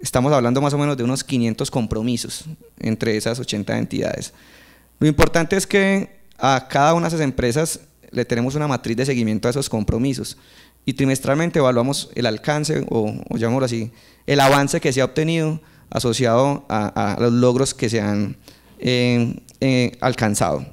Estamos hablando más o menos de unos 500 compromisos entre esas 80 entidades. Lo importante es que a cada una de esas empresas le tenemos una matriz de seguimiento a esos compromisos y trimestralmente evaluamos el alcance o, o llamémoslo así, el avance que se ha obtenido asociado a, los logros que se han eh, eh, alcanzado.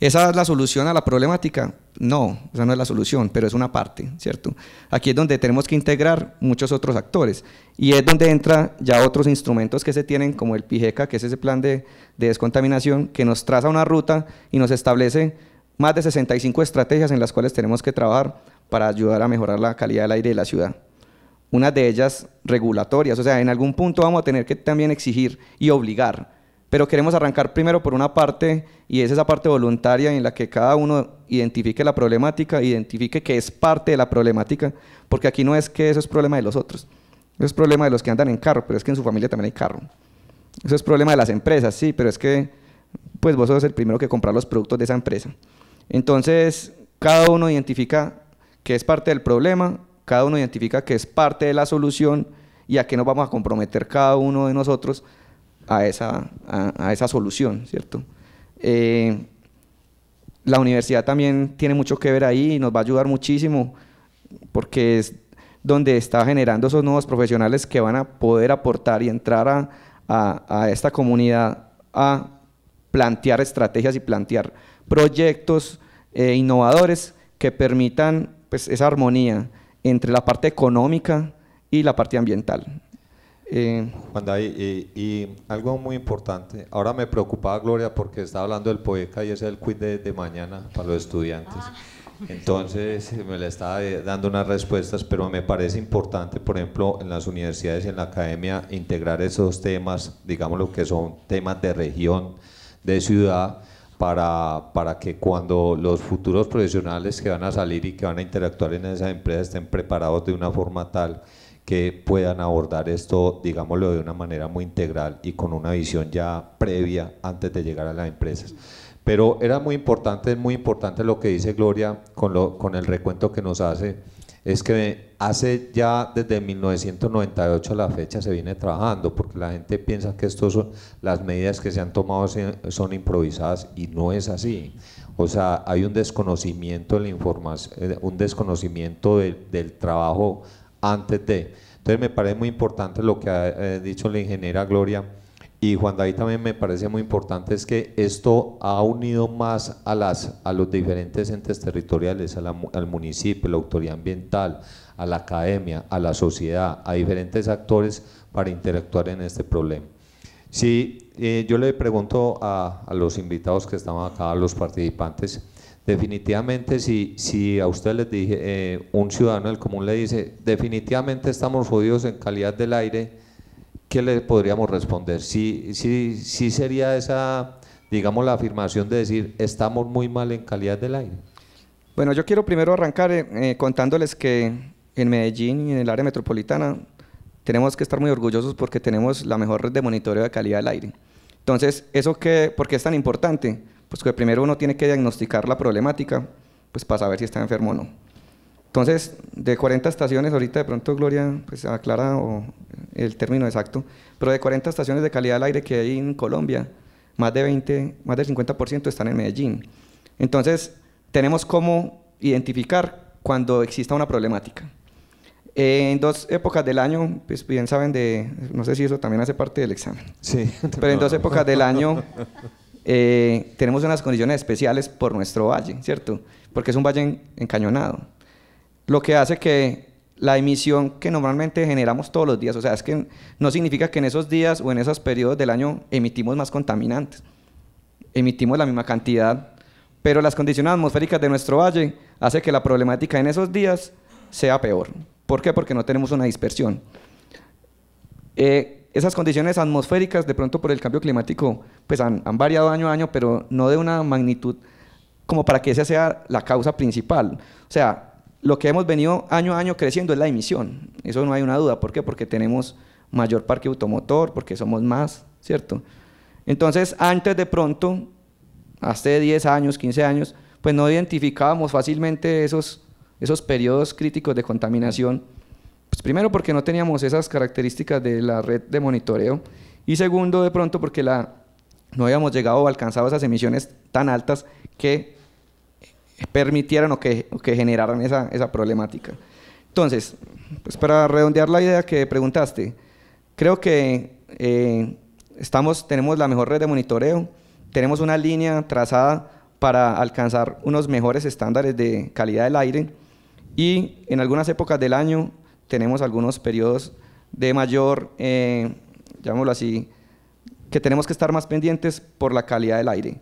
¿Esa es la solución a la problemática? No, esa no es la solución, pero es una parte, ¿cierto? Aquí es donde tenemos que integrar muchos otros actores y es donde entra ya otros instrumentos que se tienen, como el PIGECA, que es ese plan de, de descontaminación, que nos traza una ruta y nos establece más de 65 estrategias en las cuales tenemos que trabajar para ayudar a mejorar la calidad del aire de la ciudad. Una de ellas regulatorias, o sea, en algún punto vamos a tener que también exigir y obligar pero queremos arrancar primero por una parte y es esa parte voluntaria en la que cada uno identifique la problemática, identifique que es parte de la problemática, porque aquí no es que eso es problema de los otros, eso es problema de los que andan en carro, pero es que en su familia también hay carro. Eso es problema de las empresas, sí, pero es que pues vos sos el primero que comprar los productos de esa empresa. Entonces, cada uno identifica que es parte del problema, cada uno identifica que es parte de la solución y a qué nos vamos a comprometer cada uno de nosotros a esa, a, esa solución, ¿cierto? Eh, la universidad también tiene mucho que ver ahí y nos va a ayudar muchísimo porque es donde está generando esos nuevos profesionales que van a poder aportar y entrar a, a, esta comunidad a plantear estrategias y plantear proyectos eh, innovadores que permitan pues, esa armonía entre la parte económica y la parte ambiental. Eh, y, algo muy importante, ahora me preocupaba Gloria porque estaba hablando del POECA y ese es el quiz de, mañana para los estudiantes. Ah. Entonces me le estaba eh, dando unas respuestas, pero me parece importante, por ejemplo, en las universidades y en la academia, integrar esos temas, digamos lo que son temas de región, de ciudad, para, para que cuando los futuros profesionales que van a salir y que van a interactuar en esa empresa estén preparados de una forma tal que puedan abordar esto, digámoslo, de una manera muy integral y con una visión ya previa antes de llegar a las empresas. Pero era muy importante, es muy importante lo que dice Gloria con, lo, con el recuento que nos hace, es que hace ya desde 1998 la fecha se viene trabajando, porque la gente piensa que estos son, las medidas que se han tomado son improvisadas y no es así. O sea, hay un desconocimiento de la información, eh, un desconocimiento del trabajo antes de. Entonces me parece muy importante lo que ha eh, dicho la ingeniera Gloria y Juan David también me parece muy importante es que esto ha unido más a, las, a los diferentes entes territoriales, al municipio, la autoridad ambiental, a la academia, a la sociedad, a diferentes actores para interactuar en este problema. Si eh, yo le pregunto a, a los invitados que estaban acá, a los participantes, Definitivamente, si, si a usted les dije, eh, un ciudadano del común le dice, definitivamente estamos jodidos en calidad del aire, ¿qué le podríamos responder? Si, si, si sería esa, digamos, la afirmación de decir, estamos muy mal en calidad del aire. Bueno, yo quiero primero arrancar eh, eh, contándoles que en Medellín y en el área metropolitana tenemos que estar muy orgullosos porque tenemos la mejor red de monitoreo de calidad del aire. Entonces, ¿eso qué, por qué es tan importante? Pues que primero uno tiene que diagnosticar la problemática, pues para saber si está enfermo o no. Entonces, de 40 estaciones, ahorita de pronto Gloria pues aclara el término exacto, pero de 40 estaciones de calidad del aire que hay en Colombia, más de 20, más del 50% están en Medellín. Entonces, tenemos cómo identificar cuando exista una problemática. En dos épocas del año, pues bien saben de, no sé si eso también hace parte del examen. Sí. Pero en dos épocas del año eh, tenemos unas condiciones especiales por nuestro valle, ¿cierto? Porque es un valle encañonado. Lo que hace que la emisión que normalmente generamos todos los días, o sea, es que no significa que en esos días o en esos periodos del año emitimos más contaminantes. Emitimos la misma cantidad, pero las condiciones atmosféricas de nuestro valle hace que la problemática en esos días sea peor. ¿Por qué? Porque no tenemos una dispersión. Eh, esas condiciones atmosféricas, de pronto por el cambio climático, pues han, variado año a año, pero no de una magnitud como para que esa sea la causa principal. O sea, lo que hemos venido año a año creciendo es la emisión. Eso no hay una duda. ¿Por qué? Porque tenemos mayor parque automotor, porque somos más, ¿cierto? Entonces, antes de pronto, hace 10 años, 15 años, pues no identificábamos fácilmente esos, esos periodos críticos de contaminación, pues primero porque no teníamos esas características de la red de monitoreo y segundo de pronto porque no habíamos llegado o alcanzado esas emisiones tan altas que permitieran o que, generaran esa, esa problemática. Entonces, pues para redondear la idea que preguntaste, creo que eh, estamos, tenemos la mejor red de monitoreo, tenemos una línea trazada para alcanzar unos mejores estándares de calidad del aire y en algunas épocas del año tenemos algunos periodos de mayor, eh, llamémoslo así, que tenemos que estar más pendientes por la calidad del aire.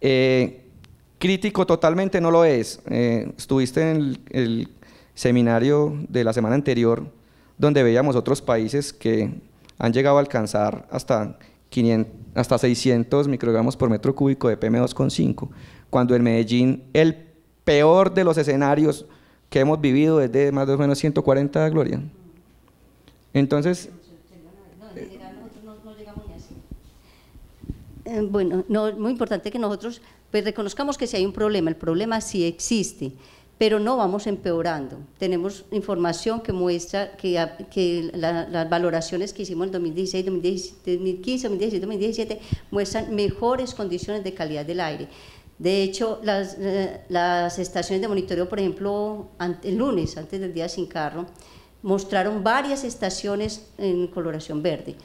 Eh, crítico totalmente no lo es. Eh, estuviste en el, el, seminario de la semana anterior donde veíamos otros países que han llegado a alcanzar hasta 500, hasta 600 microgramos por metro cúbico de PM2,5, cuando en Medellín el peor de los escenarios que hemos vivido es de más o menos 140, Gloria. Entonces... Eh, bueno, no, muy importante que nosotros pues, reconozcamos que si hay un problema, el problema sí existe, pero no vamos empeorando. Tenemos información que muestra que, que la, las valoraciones que hicimos en 2016, 2015, 2016, 2017 muestran mejores condiciones de calidad del aire. De hecho, las, eh, las estaciones de monitoreo, por ejemplo, el lunes, antes del día sin carro, mostraron varias estaciones en coloración verde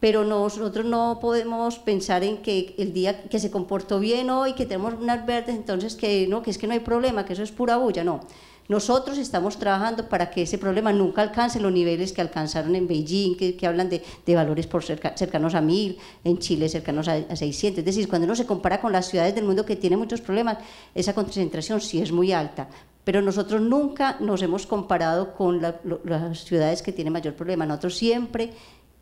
pero nosotros no podemos pensar en que el día que se comportó bien hoy, que tenemos unas verdes, entonces que no, que es que no hay problema, que eso es pura bulla, no. Nosotros estamos trabajando para que ese problema nunca alcance los niveles que alcanzaron en Beijing, que, hablan de, valores por cerca, cercanos a 1000, en Chile cercanos a, a, 600. Es decir, cuando uno se compara con las ciudades del mundo que tienen muchos problemas, esa concentración sí es muy alta. Pero nosotros nunca nos hemos comparado con las ciudades que tienen mayor problema. Nosotros siempre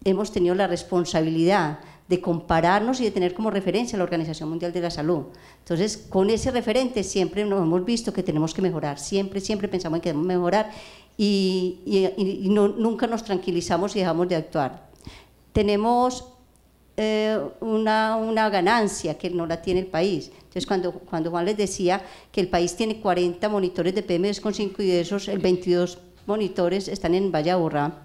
hemos tenido la responsabilidad de compararnos y de tener como referencia la Organización Mundial de la Salud. Entonces, con ese referente siempre nos hemos visto que tenemos que mejorar, siempre, siempre pensamos en que debemos mejorar y, nunca nos tranquilizamos y dejamos de actuar. Tenemos eh, una, una, ganancia que no la tiene el país. Entonces, cuando, cuando Juan les decía que el país tiene 40 monitores de PM2,5 y de esos el 22 monitores están en Valle Aburrá,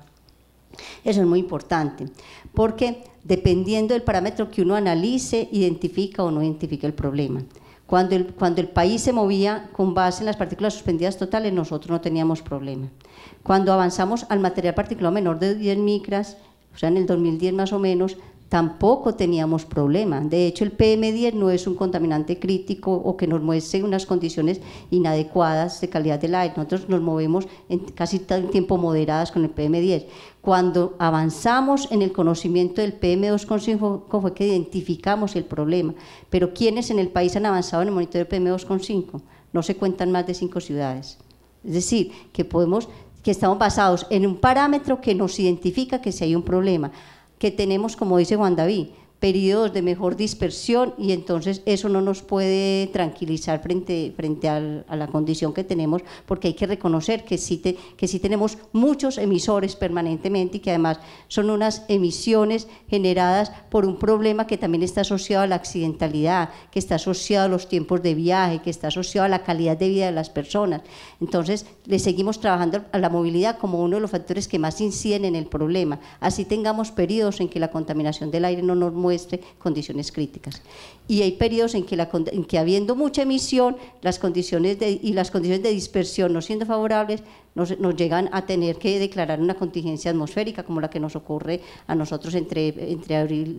eso es muy importante, porque dependiendo del parámetro que uno analice, identifica o no identifica el problema. Cuando el, cuando el país se movía con base en las partículas suspendidas totales, nosotros no teníamos problema. Cuando avanzamos al material particulado menor de 10 micras, o sea, en el 2010 más o menos, tampoco teníamos problema. De hecho, el PM10 no es un contaminante crítico o que nos muestre unas condiciones inadecuadas de calidad del aire. Nosotros nos movemos en casi tiempo moderadas con el PM10. Cuando avanzamos en el conocimiento del PM2,5 fue que identificamos el problema. Pero ¿quiénes en el país han avanzado en el monitoreo del PM2,5? No se cuentan más de cinco ciudades. Es decir, que podemos que estamos basados en un parámetro que nos identifica que si hay un problema que tenemos, como dice Juan David, periodos de mejor dispersión y entonces eso no nos puede tranquilizar frente, frente al, a la condición que tenemos porque hay que reconocer que sí, te, que sí tenemos muchos emisores permanentemente y que además son unas emisiones generadas por un problema que también está asociado a la accidentalidad, que está asociado a los tiempos de viaje, que está asociado a la calidad de vida de las personas. Entonces le seguimos trabajando a la movilidad como uno de los factores que más inciden en el problema. Así tengamos periodos en que la contaminación del aire no nos mueve muestre condiciones críticas. Y hay periodos en que, en que habiendo mucha emisión las condiciones de, y las condiciones de dispersión no siendo favorables, nos, llegan a tener que declarar una contingencia atmosférica, como la que nos ocurre a nosotros entre, entre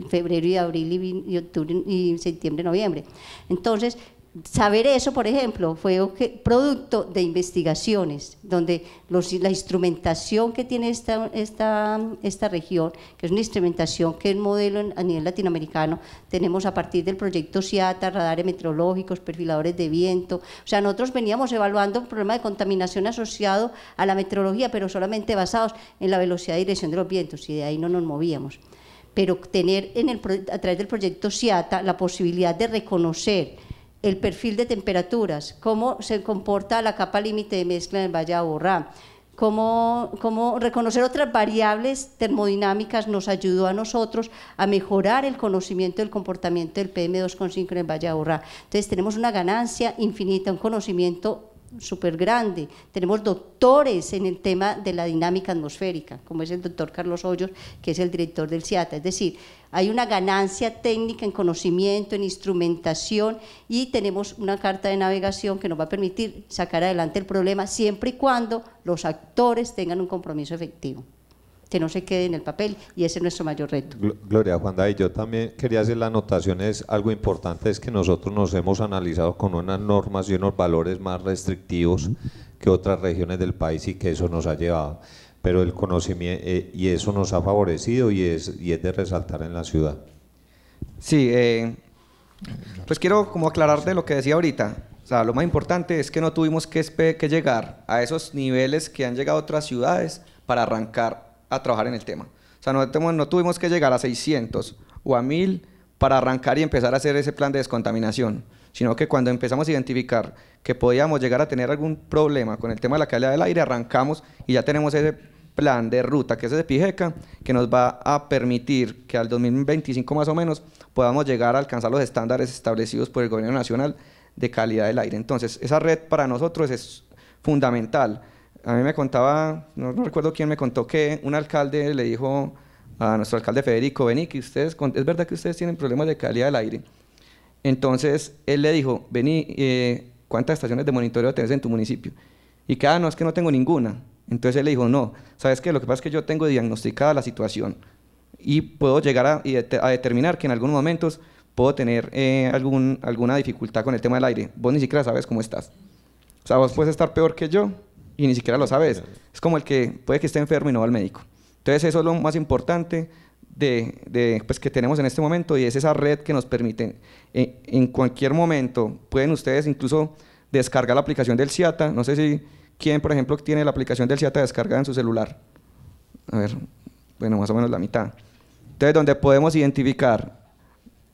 febrero y abril y, y octubre y septiembre, noviembre. Entonces, Saber eso, por ejemplo, fue producto de investigaciones, donde la instrumentación que tiene esta, esta, esta región, que es una instrumentación que es modelo a nivel latinoamericano, tenemos a partir del proyecto CIATA, radares meteorológicos, perfiladores de viento. O sea, nosotros veníamos evaluando un problema de contaminación asociado a la meteorología, pero solamente basados en la velocidad y dirección de los vientos, y de ahí no nos movíamos. Pero tener en el, a través del proyecto CIATA la posibilidad de reconocer el perfil de temperaturas, cómo se comporta la capa límite de mezcla en el Valle de Aburrá, cómo, reconocer otras variables termodinámicas nos ayudó a nosotros a mejorar el conocimiento del comportamiento del PM2,5 en el Valle de Aburrá. Entonces tenemos una ganancia infinita, un conocimiento súper grande. Tenemos doctores en el tema de la dinámica atmosférica, como es el doctor Carlos Hoyos, que es el director del CIATA. Es decir, hay una ganancia técnica en conocimiento, en instrumentación y tenemos una carta de navegación que nos va a permitir sacar adelante el problema siempre y cuando los actores tengan un compromiso efectivo que no se quede en el papel y ese es nuestro mayor reto. Gloria Juan David, yo también quería hacer la anotación, es algo importante, es que nosotros nos hemos analizado con unas normas y unos valores más restrictivos que otras regiones del país y que eso nos ha llevado, pero el conocimiento, eh, y eso nos ha favorecido y es, y es de resaltar en la ciudad. Sí, eh, pues quiero como aclarar de lo que decía ahorita, o sea, lo más importante es que no tuvimos que, que llegar a esos niveles que han llegado otras ciudades para arrancar a trabajar en el tema. O sea, no, tuvimos que llegar a 600 o a 1000 para arrancar y empezar a hacer ese plan de descontaminación, sino que cuando empezamos a identificar que podíamos llegar a tener algún problema con el tema de la calidad del aire, arrancamos y ya tenemos ese plan de ruta, que es de Pijeca, que nos va a permitir que al 2025 más o menos podamos llegar a alcanzar los estándares establecidos por el gobierno nacional de calidad del aire. Entonces, esa red para nosotros es fundamental. A mí me contaba, no, recuerdo quién me contó que un alcalde le dijo a nuestro alcalde Federico, vení, que ustedes, es verdad que ustedes tienen problemas de calidad del aire. Entonces él le dijo, vení, eh, ¿cuántas estaciones de monitoreo tienes en tu municipio? Y que, ah, no, es que no tengo ninguna. Entonces él le dijo, no, ¿sabes qué? Lo que pasa es que yo tengo diagnosticada la situación y puedo llegar a, determinar que en algunos momentos puedo tener eh, algún, alguna dificultad con el tema del aire. Vos ni siquiera sabes cómo estás. O sea, vos puedes estar peor que yo y ni siquiera lo sabes. Es como el que puede que esté enfermo y no va al médico. Entonces eso es lo más importante de, pues, que tenemos en este momento y es esa red que nos permite eh, en cualquier momento, pueden ustedes incluso descargar la aplicación del CIATA. No sé si quién, por ejemplo, tiene la aplicación del CIATA descargada en su celular. A ver, bueno, más o menos la mitad. Entonces, donde podemos identificar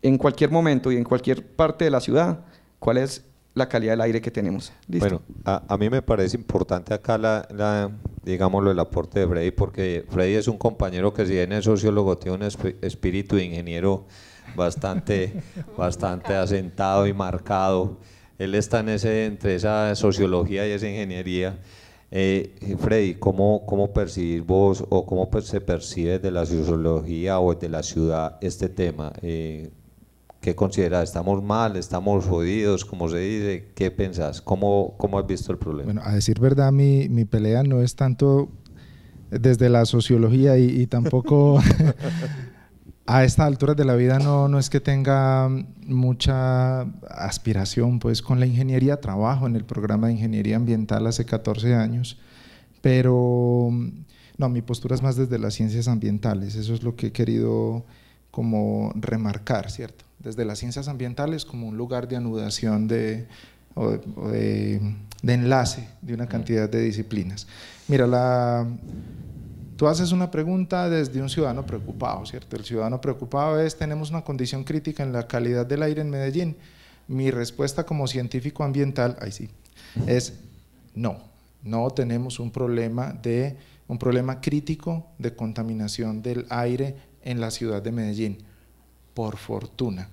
en cualquier momento y en cualquier parte de la ciudad cuál es la calidad del aire que tenemos. Bueno, a, mí me parece importante acá, la, digámoslo, el aporte de Freddy, porque Freddy es un compañero que si bien es sociólogo, tiene un espíritu de ingeniero bastante, bastante asentado y marcado. Él está en ese, entre esa sociología y esa ingeniería. Eh, Freddy, ¿cómo, ¿cómo percibís vos o cómo se percibe de la sociología o de la ciudad este tema? Eh, ¿Qué consideras? ¿Estamos mal? ¿Estamos jodidos? ¿Cómo se dice? ¿Qué pensás? ¿Cómo, ¿Cómo has visto el problema? Bueno, a decir verdad, mi, mi pelea no es tanto desde la sociología y, tampoco a esta altura de la vida no, no es que tenga mucha aspiración, pues con la ingeniería trabajo en el programa de ingeniería ambiental hace 14 años, pero no, mi postura es más desde las ciencias ambientales, eso es lo que he querido como remarcar, ¿cierto? Desde las ciencias ambientales como un lugar de anudación de, o de, enlace de una cantidad de disciplinas. Mira, la, tú haces una pregunta desde un ciudadano preocupado, ¿cierto? El ciudadano preocupado es, tenemos una condición crítica en la calidad del aire en Medellín. Mi respuesta como científico ambiental, ahí sí, es no, no tenemos un problema de un problema crítico de contaminación del aire en la ciudad de Medellín, por fortuna.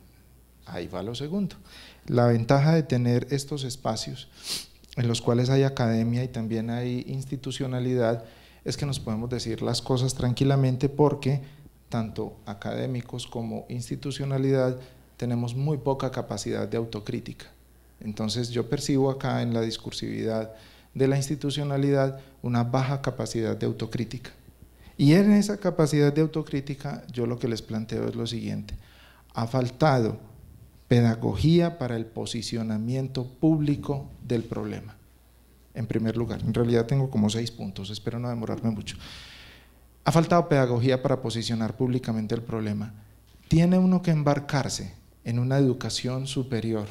Ahí va lo segundo. La ventaja de tener estos espacios en los cuales hay academia y también hay institucionalidad es que nos podemos decir las cosas tranquilamente porque tanto académicos como institucionalidad tenemos muy poca capacidad de autocrítica. Entonces yo percibo acá en la discursividad de la institucionalidad una baja capacidad de autocrítica. Y en esa capacidad de autocrítica yo lo que les planteo es lo siguiente. Ha faltado pedagogía para el posicionamiento público del problema. En primer lugar, en realidad tengo como seis puntos, espero no demorarme mucho. Ha faltado pedagogía para posicionar públicamente el problema. Tiene uno que embarcarse en una educación superior,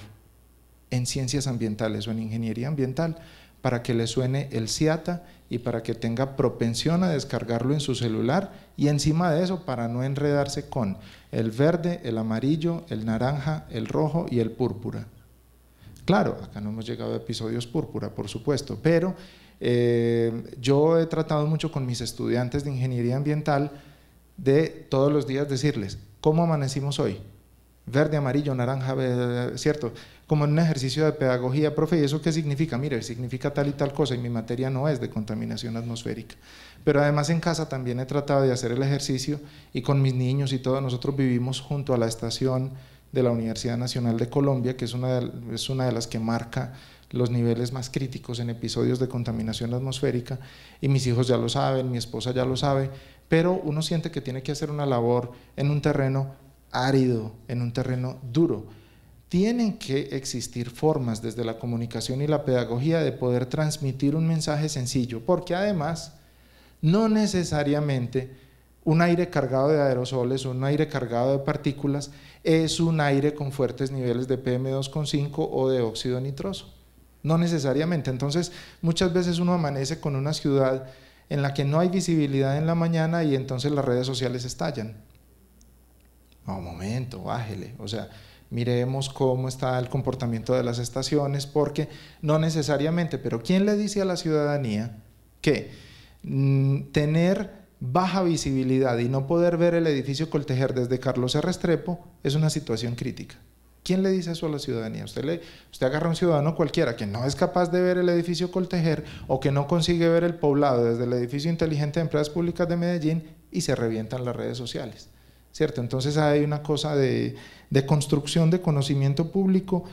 en ciencias ambientales o en ingeniería ambiental, para que le suene el CIATA y para que tenga propensión a descargarlo en su celular y encima de eso para no enredarse con el verde, el amarillo, el naranja, el rojo y el púrpura. Claro, acá no hemos llegado a episodios púrpura, por supuesto, pero eh, yo he tratado mucho con mis estudiantes de ingeniería ambiental de todos los días decirles, ¿cómo amanecimos hoy? Verde, amarillo, naranja, ¿cierto? Como en un ejercicio de pedagogía, profe, ¿y eso qué significa? Mire, significa tal y tal cosa y mi materia no es de contaminación atmosférica. Pero además en casa también he tratado de hacer el ejercicio y con mis niños y todos nosotros vivimos junto a la estación de la Universidad Nacional de Colombia, que es una de, es una de las que marca los niveles más críticos en episodios de contaminación atmosférica, y mis hijos ya lo saben, mi esposa ya lo sabe, pero uno siente que tiene que hacer una labor en un terreno árido, en un terreno duro. Tienen que existir formas desde la comunicación y la pedagogía de poder transmitir un mensaje sencillo, porque además no necesariamente un aire cargado de aerosoles, un aire cargado de partículas, es un aire con fuertes niveles de PM2,5 o de óxido nitroso. No necesariamente. Entonces, muchas veces uno amanece con una ciudad en la que no hay visibilidad en la mañana y entonces las redes sociales estallan. No, momento, bájele. O sea, miremos cómo está el comportamiento de las estaciones, porque no necesariamente, pero ¿quién le dice a la ciudadanía que mm, tener baja visibilidad y no poder ver el edificio Coltejer desde Carlos R. Restrepo es una situación crítica. ¿Quién le dice eso a la ciudadanía? Usted, le, usted agarra a un ciudadano cualquiera que no es capaz de ver el edificio Coltejer o que no consigue ver el poblado desde el edificio inteligente de empresas públicas de Medellín y se revientan las redes sociales. ¿Cierto? Entonces hay una cosa de, de construcción de conocimiento público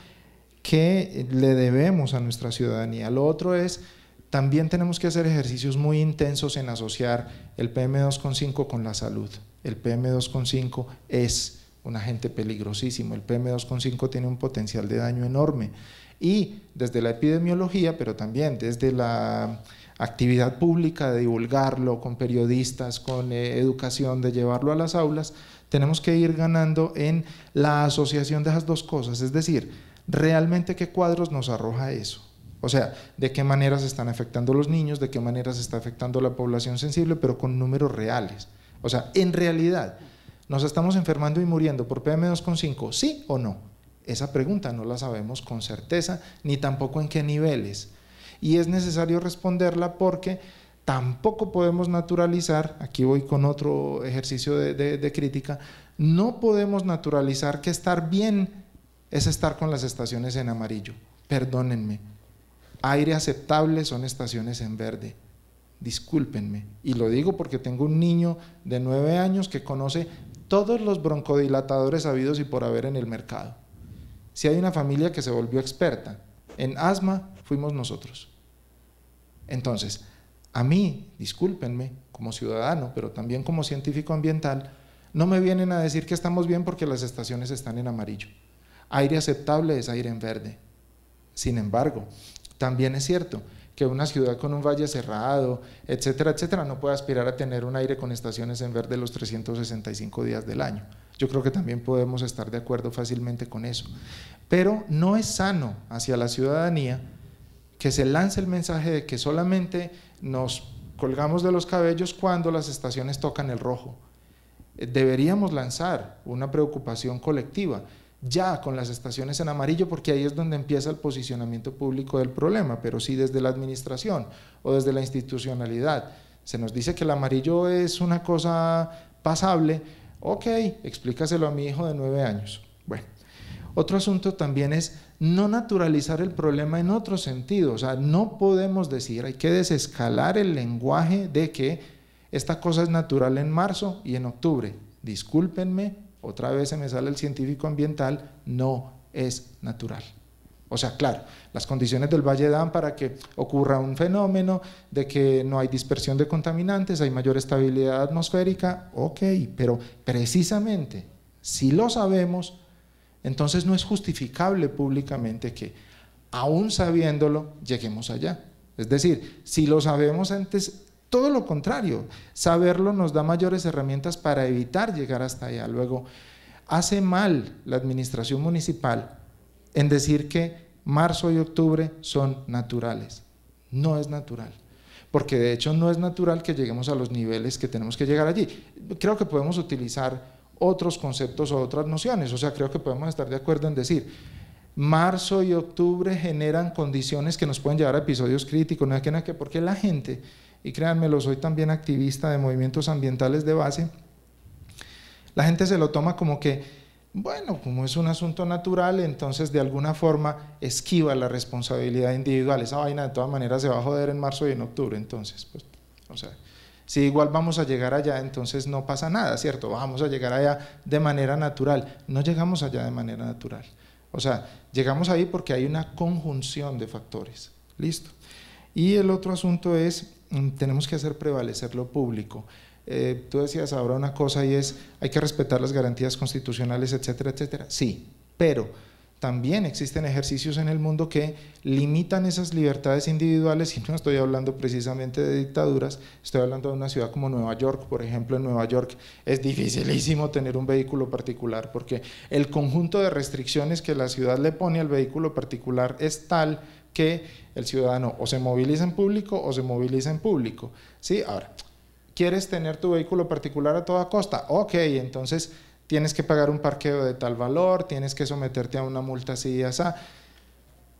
que le debemos a nuestra ciudadanía. Lo otro es también tenemos que hacer ejercicios muy intensos en asociar el PM2,5 con la salud. El PM2,5 es un agente peligrosísimo, el PM2,5 tiene un potencial de daño enorme. Y desde la epidemiología, pero también desde la actividad pública de divulgarlo con periodistas, con eh, educación, de llevarlo a las aulas, tenemos que ir ganando en la asociación de esas dos cosas. Es decir, realmente qué cuadros nos arroja eso. O sea, de qué manera se están afectando los niños, de qué manera se está afectando la población sensible, pero con números reales. O sea, en realidad, ¿nos estamos enfermando y muriendo por PM2,5? ¿Sí o no? Esa pregunta no la sabemos con certeza, ni tampoco en qué niveles. Y es necesario responderla porque tampoco podemos naturalizar, aquí voy con otro ejercicio de, de crítica, no podemos naturalizar que estar bien es estar con las estaciones en amarillo. Perdónenme, Aire aceptable son estaciones en verde. Discúlpenme. Y lo digo porque tengo un niño de nueve años que conoce todos los broncodilatadores habidos y por haber en el mercado. Si hay una familia que se volvió experta en asma, fuimos nosotros. Entonces, a mí, discúlpenme, como ciudadano, pero también como científico ambiental, no me vienen a decir que estamos bien porque las estaciones están en amarillo. Aire aceptable es aire en verde. Sin embargo, también es cierto que una ciudad con un valle cerrado, etcétera, etcétera, no puede aspirar a tener un aire con estaciones en verde los 365 días del año. Yo creo que también podemos estar de acuerdo fácilmente con eso. Pero no es sano hacia la ciudadanía que se lance el mensaje de que solamente nos colgamos de los cabellos cuando las estaciones tocan el rojo. Deberíamos lanzar una preocupación colectiva ya con las estaciones en amarillo, porque ahí es donde empieza el posicionamiento público del problema, pero sí desde la administración o desde la institucionalidad. Se nos dice que el amarillo es una cosa pasable, ok, explícaselo a mi hijo de nueve años. Bueno, otro asunto también es no naturalizar el problema en otro sentido, o sea, no podemos decir, hay que desescalar el lenguaje de que esta cosa es natural en marzo y en octubre. Discúlpenme, otra vez se me sale el científico ambiental, no es natural. O sea, claro, las condiciones del valle dan para que ocurra un fenómeno de que no hay dispersión de contaminantes, hay mayor estabilidad atmosférica, ok, pero precisamente si lo sabemos, entonces no es justificable públicamente que, aún sabiéndolo, lleguemos allá. Es decir, si lo sabemos antes, todo lo contrario, saberlo nos da mayores herramientas para evitar llegar hasta allá. Luego, hace mal la administración municipal en decir que marzo y octubre son naturales. No es natural. Porque de hecho no es natural que lleguemos a los niveles que tenemos que llegar allí. Creo que podemos utilizar otros conceptos o otras nociones. O sea, creo que podemos estar de acuerdo en decir, marzo y octubre generan condiciones que nos pueden llevar a episodios críticos, no es que, no que porque la gente y créanmelo, soy también activista de movimientos ambientales de base, la gente se lo toma como que Bueno, como es un asunto natural, entonces de alguna forma esquiva la responsabilidad individual. Esa vaina de todas maneras se va a joder en marzo y en octubre, entonces, pues, o sea, si igual vamos a llegar allá, entonces no pasa nada, ¿cierto? Vamos a llegar allá de manera natural. No llegamos allá de manera natural. O sea, llegamos ahí porque hay una conjunción de factores. Listo. Y el otro asunto es, mm, tenemos que hacer prevalecer lo público. Eh, tú decías ahora una cosa y es, hay que respetar las garantías constitucionales, etcétera, etcétera. Sí, pero también existen ejercicios en el mundo que limitan esas libertades individuales y no estoy hablando precisamente de dictaduras, estoy hablando de una ciudad como Nueva York, por ejemplo, en Nueva York es dificilísimo tener un vehículo particular porque el conjunto de restricciones que la ciudad le pone al vehículo particular es tal que el ciudadano o se moviliza en público o se moviliza en público. ¿Sí? Ahora, ¿Quieres tener tu vehículo particular a toda costa? Ok, entonces tienes que pagar un parqueo de tal valor, tienes que someterte a una multa así y así.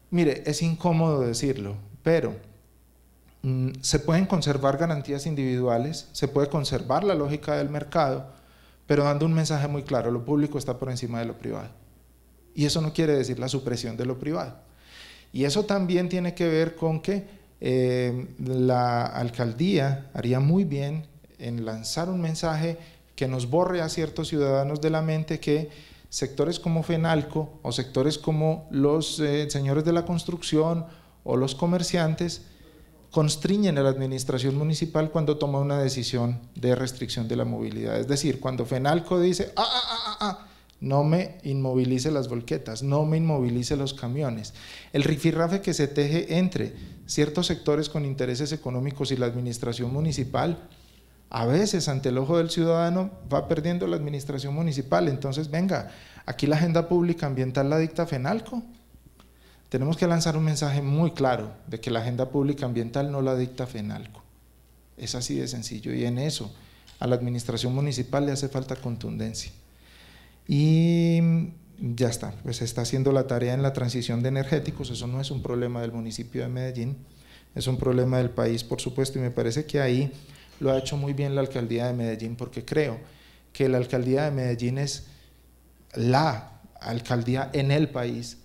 Mire, es incómodo decirlo, pero mm, se pueden conservar garantías individuales, se puede conservar la lógica del mercado, pero dando un mensaje muy claro, lo público está por encima de lo privado. Y eso no quiere decir la supresión de lo privado. Y eso también tiene que ver con que eh, la alcaldía haría muy bien en lanzar un mensaje que nos borre a ciertos ciudadanos de la mente que sectores como FENALCO o sectores como los eh, señores de la construcción o los comerciantes constriñen a la administración municipal cuando toma una decisión de restricción de la movilidad. Es decir, cuando FENALCO dice, ah, ah, ah, ah, ah no me inmovilice las volquetas, no me inmovilice los camiones. El rifirrafe que se teje entre ciertos sectores con intereses económicos y la administración municipal, a veces ante el ojo del ciudadano va perdiendo la administración municipal. Entonces, venga, aquí la agenda pública ambiental la dicta FENALCO. Tenemos que lanzar un mensaje muy claro de que la agenda pública ambiental no la dicta FENALCO. Es así de sencillo y en eso a la administración municipal le hace falta contundencia. Y ya está, pues se está haciendo la tarea en la transición de energéticos, eso no es un problema del municipio de Medellín, es un problema del país, por supuesto, y me parece que ahí lo ha hecho muy bien la alcaldía de Medellín, porque creo que la alcaldía de Medellín es la alcaldía en el país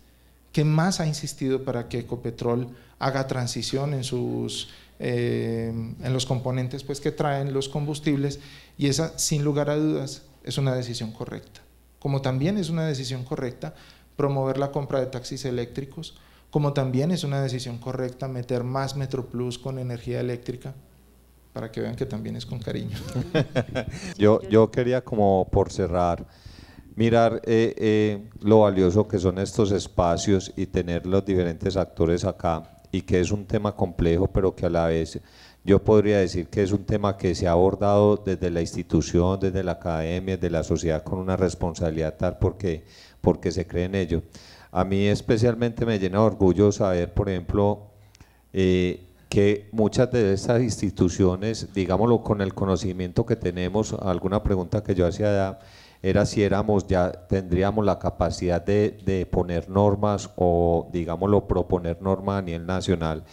que más ha insistido para que Ecopetrol haga transición en sus eh, en los componentes pues que traen los combustibles y esa sin lugar a dudas es una decisión correcta. Como también es una decisión correcta promover la compra de taxis eléctricos, como también es una decisión correcta meter más MetroPlus con energía eléctrica, para que vean que también es con cariño. yo, yo quería como por cerrar, mirar eh, eh, lo valioso que son estos espacios y tener los diferentes actores acá y que es un tema complejo pero que a la vez yo podría decir que es un tema que se ha abordado desde la institución, desde la academia, desde la sociedad con una responsabilidad tal porque, porque se cree en ello. A mí especialmente me llena de orgullo saber, por ejemplo, eh, que muchas de estas instituciones, digámoslo con el conocimiento que tenemos, alguna pregunta que yo hacía era si éramos ya tendríamos la capacidad de, de poner normas o digámoslo proponer normas a nivel nacional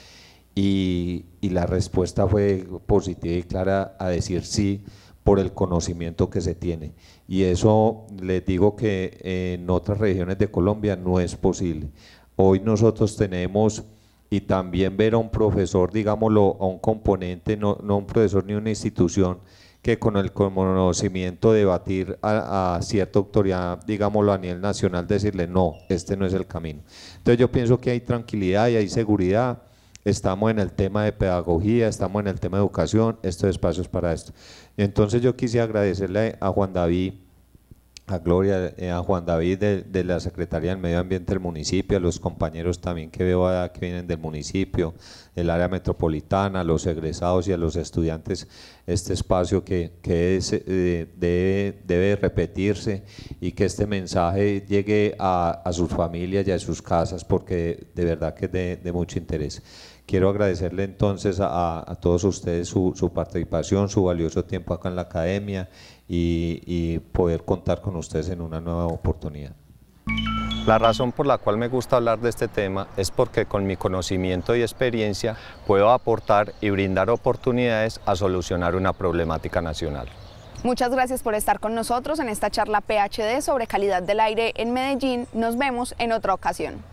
y, la respuesta fue positiva y clara a decir sí por el conocimiento que se tiene. Y eso les digo que en otras regiones de Colombia no es posible. Hoy nosotros tenemos, y también ver a un profesor, digámoslo, a un componente, no, no un profesor ni una institución, que con el conocimiento debatir a, a, cierta autoridad, digámoslo a nivel nacional, decirle no, este no es el camino. Entonces yo pienso que hay tranquilidad y hay seguridad estamos en el tema de pedagogía, estamos en el tema de educación, estos espacios para esto. Entonces yo quisiera agradecerle a Juan David, a Gloria, eh, a Juan David de, la Secretaría del Medio Ambiente del municipio, a los compañeros también que veo que vienen del municipio, del área metropolitana, a los egresados y a los estudiantes, este espacio que, eh, debe, debe, repetirse y que este mensaje llegue a, sus familias y a sus casas porque de verdad que es de mucho interés. Quiero agradecerle entonces a, todos ustedes su, participación, su valioso tiempo acá en la academia y, poder contar con ustedes en una nueva oportunidad. La razón por la cual me gusta hablar de este tema es porque con mi conocimiento y experiencia puedo aportar y brindar oportunidades a solucionar una problemática nacional. Muchas gracias por estar con nosotros en esta charla PhD sobre calidad del aire en Medellín. Nos vemos en otra ocasión.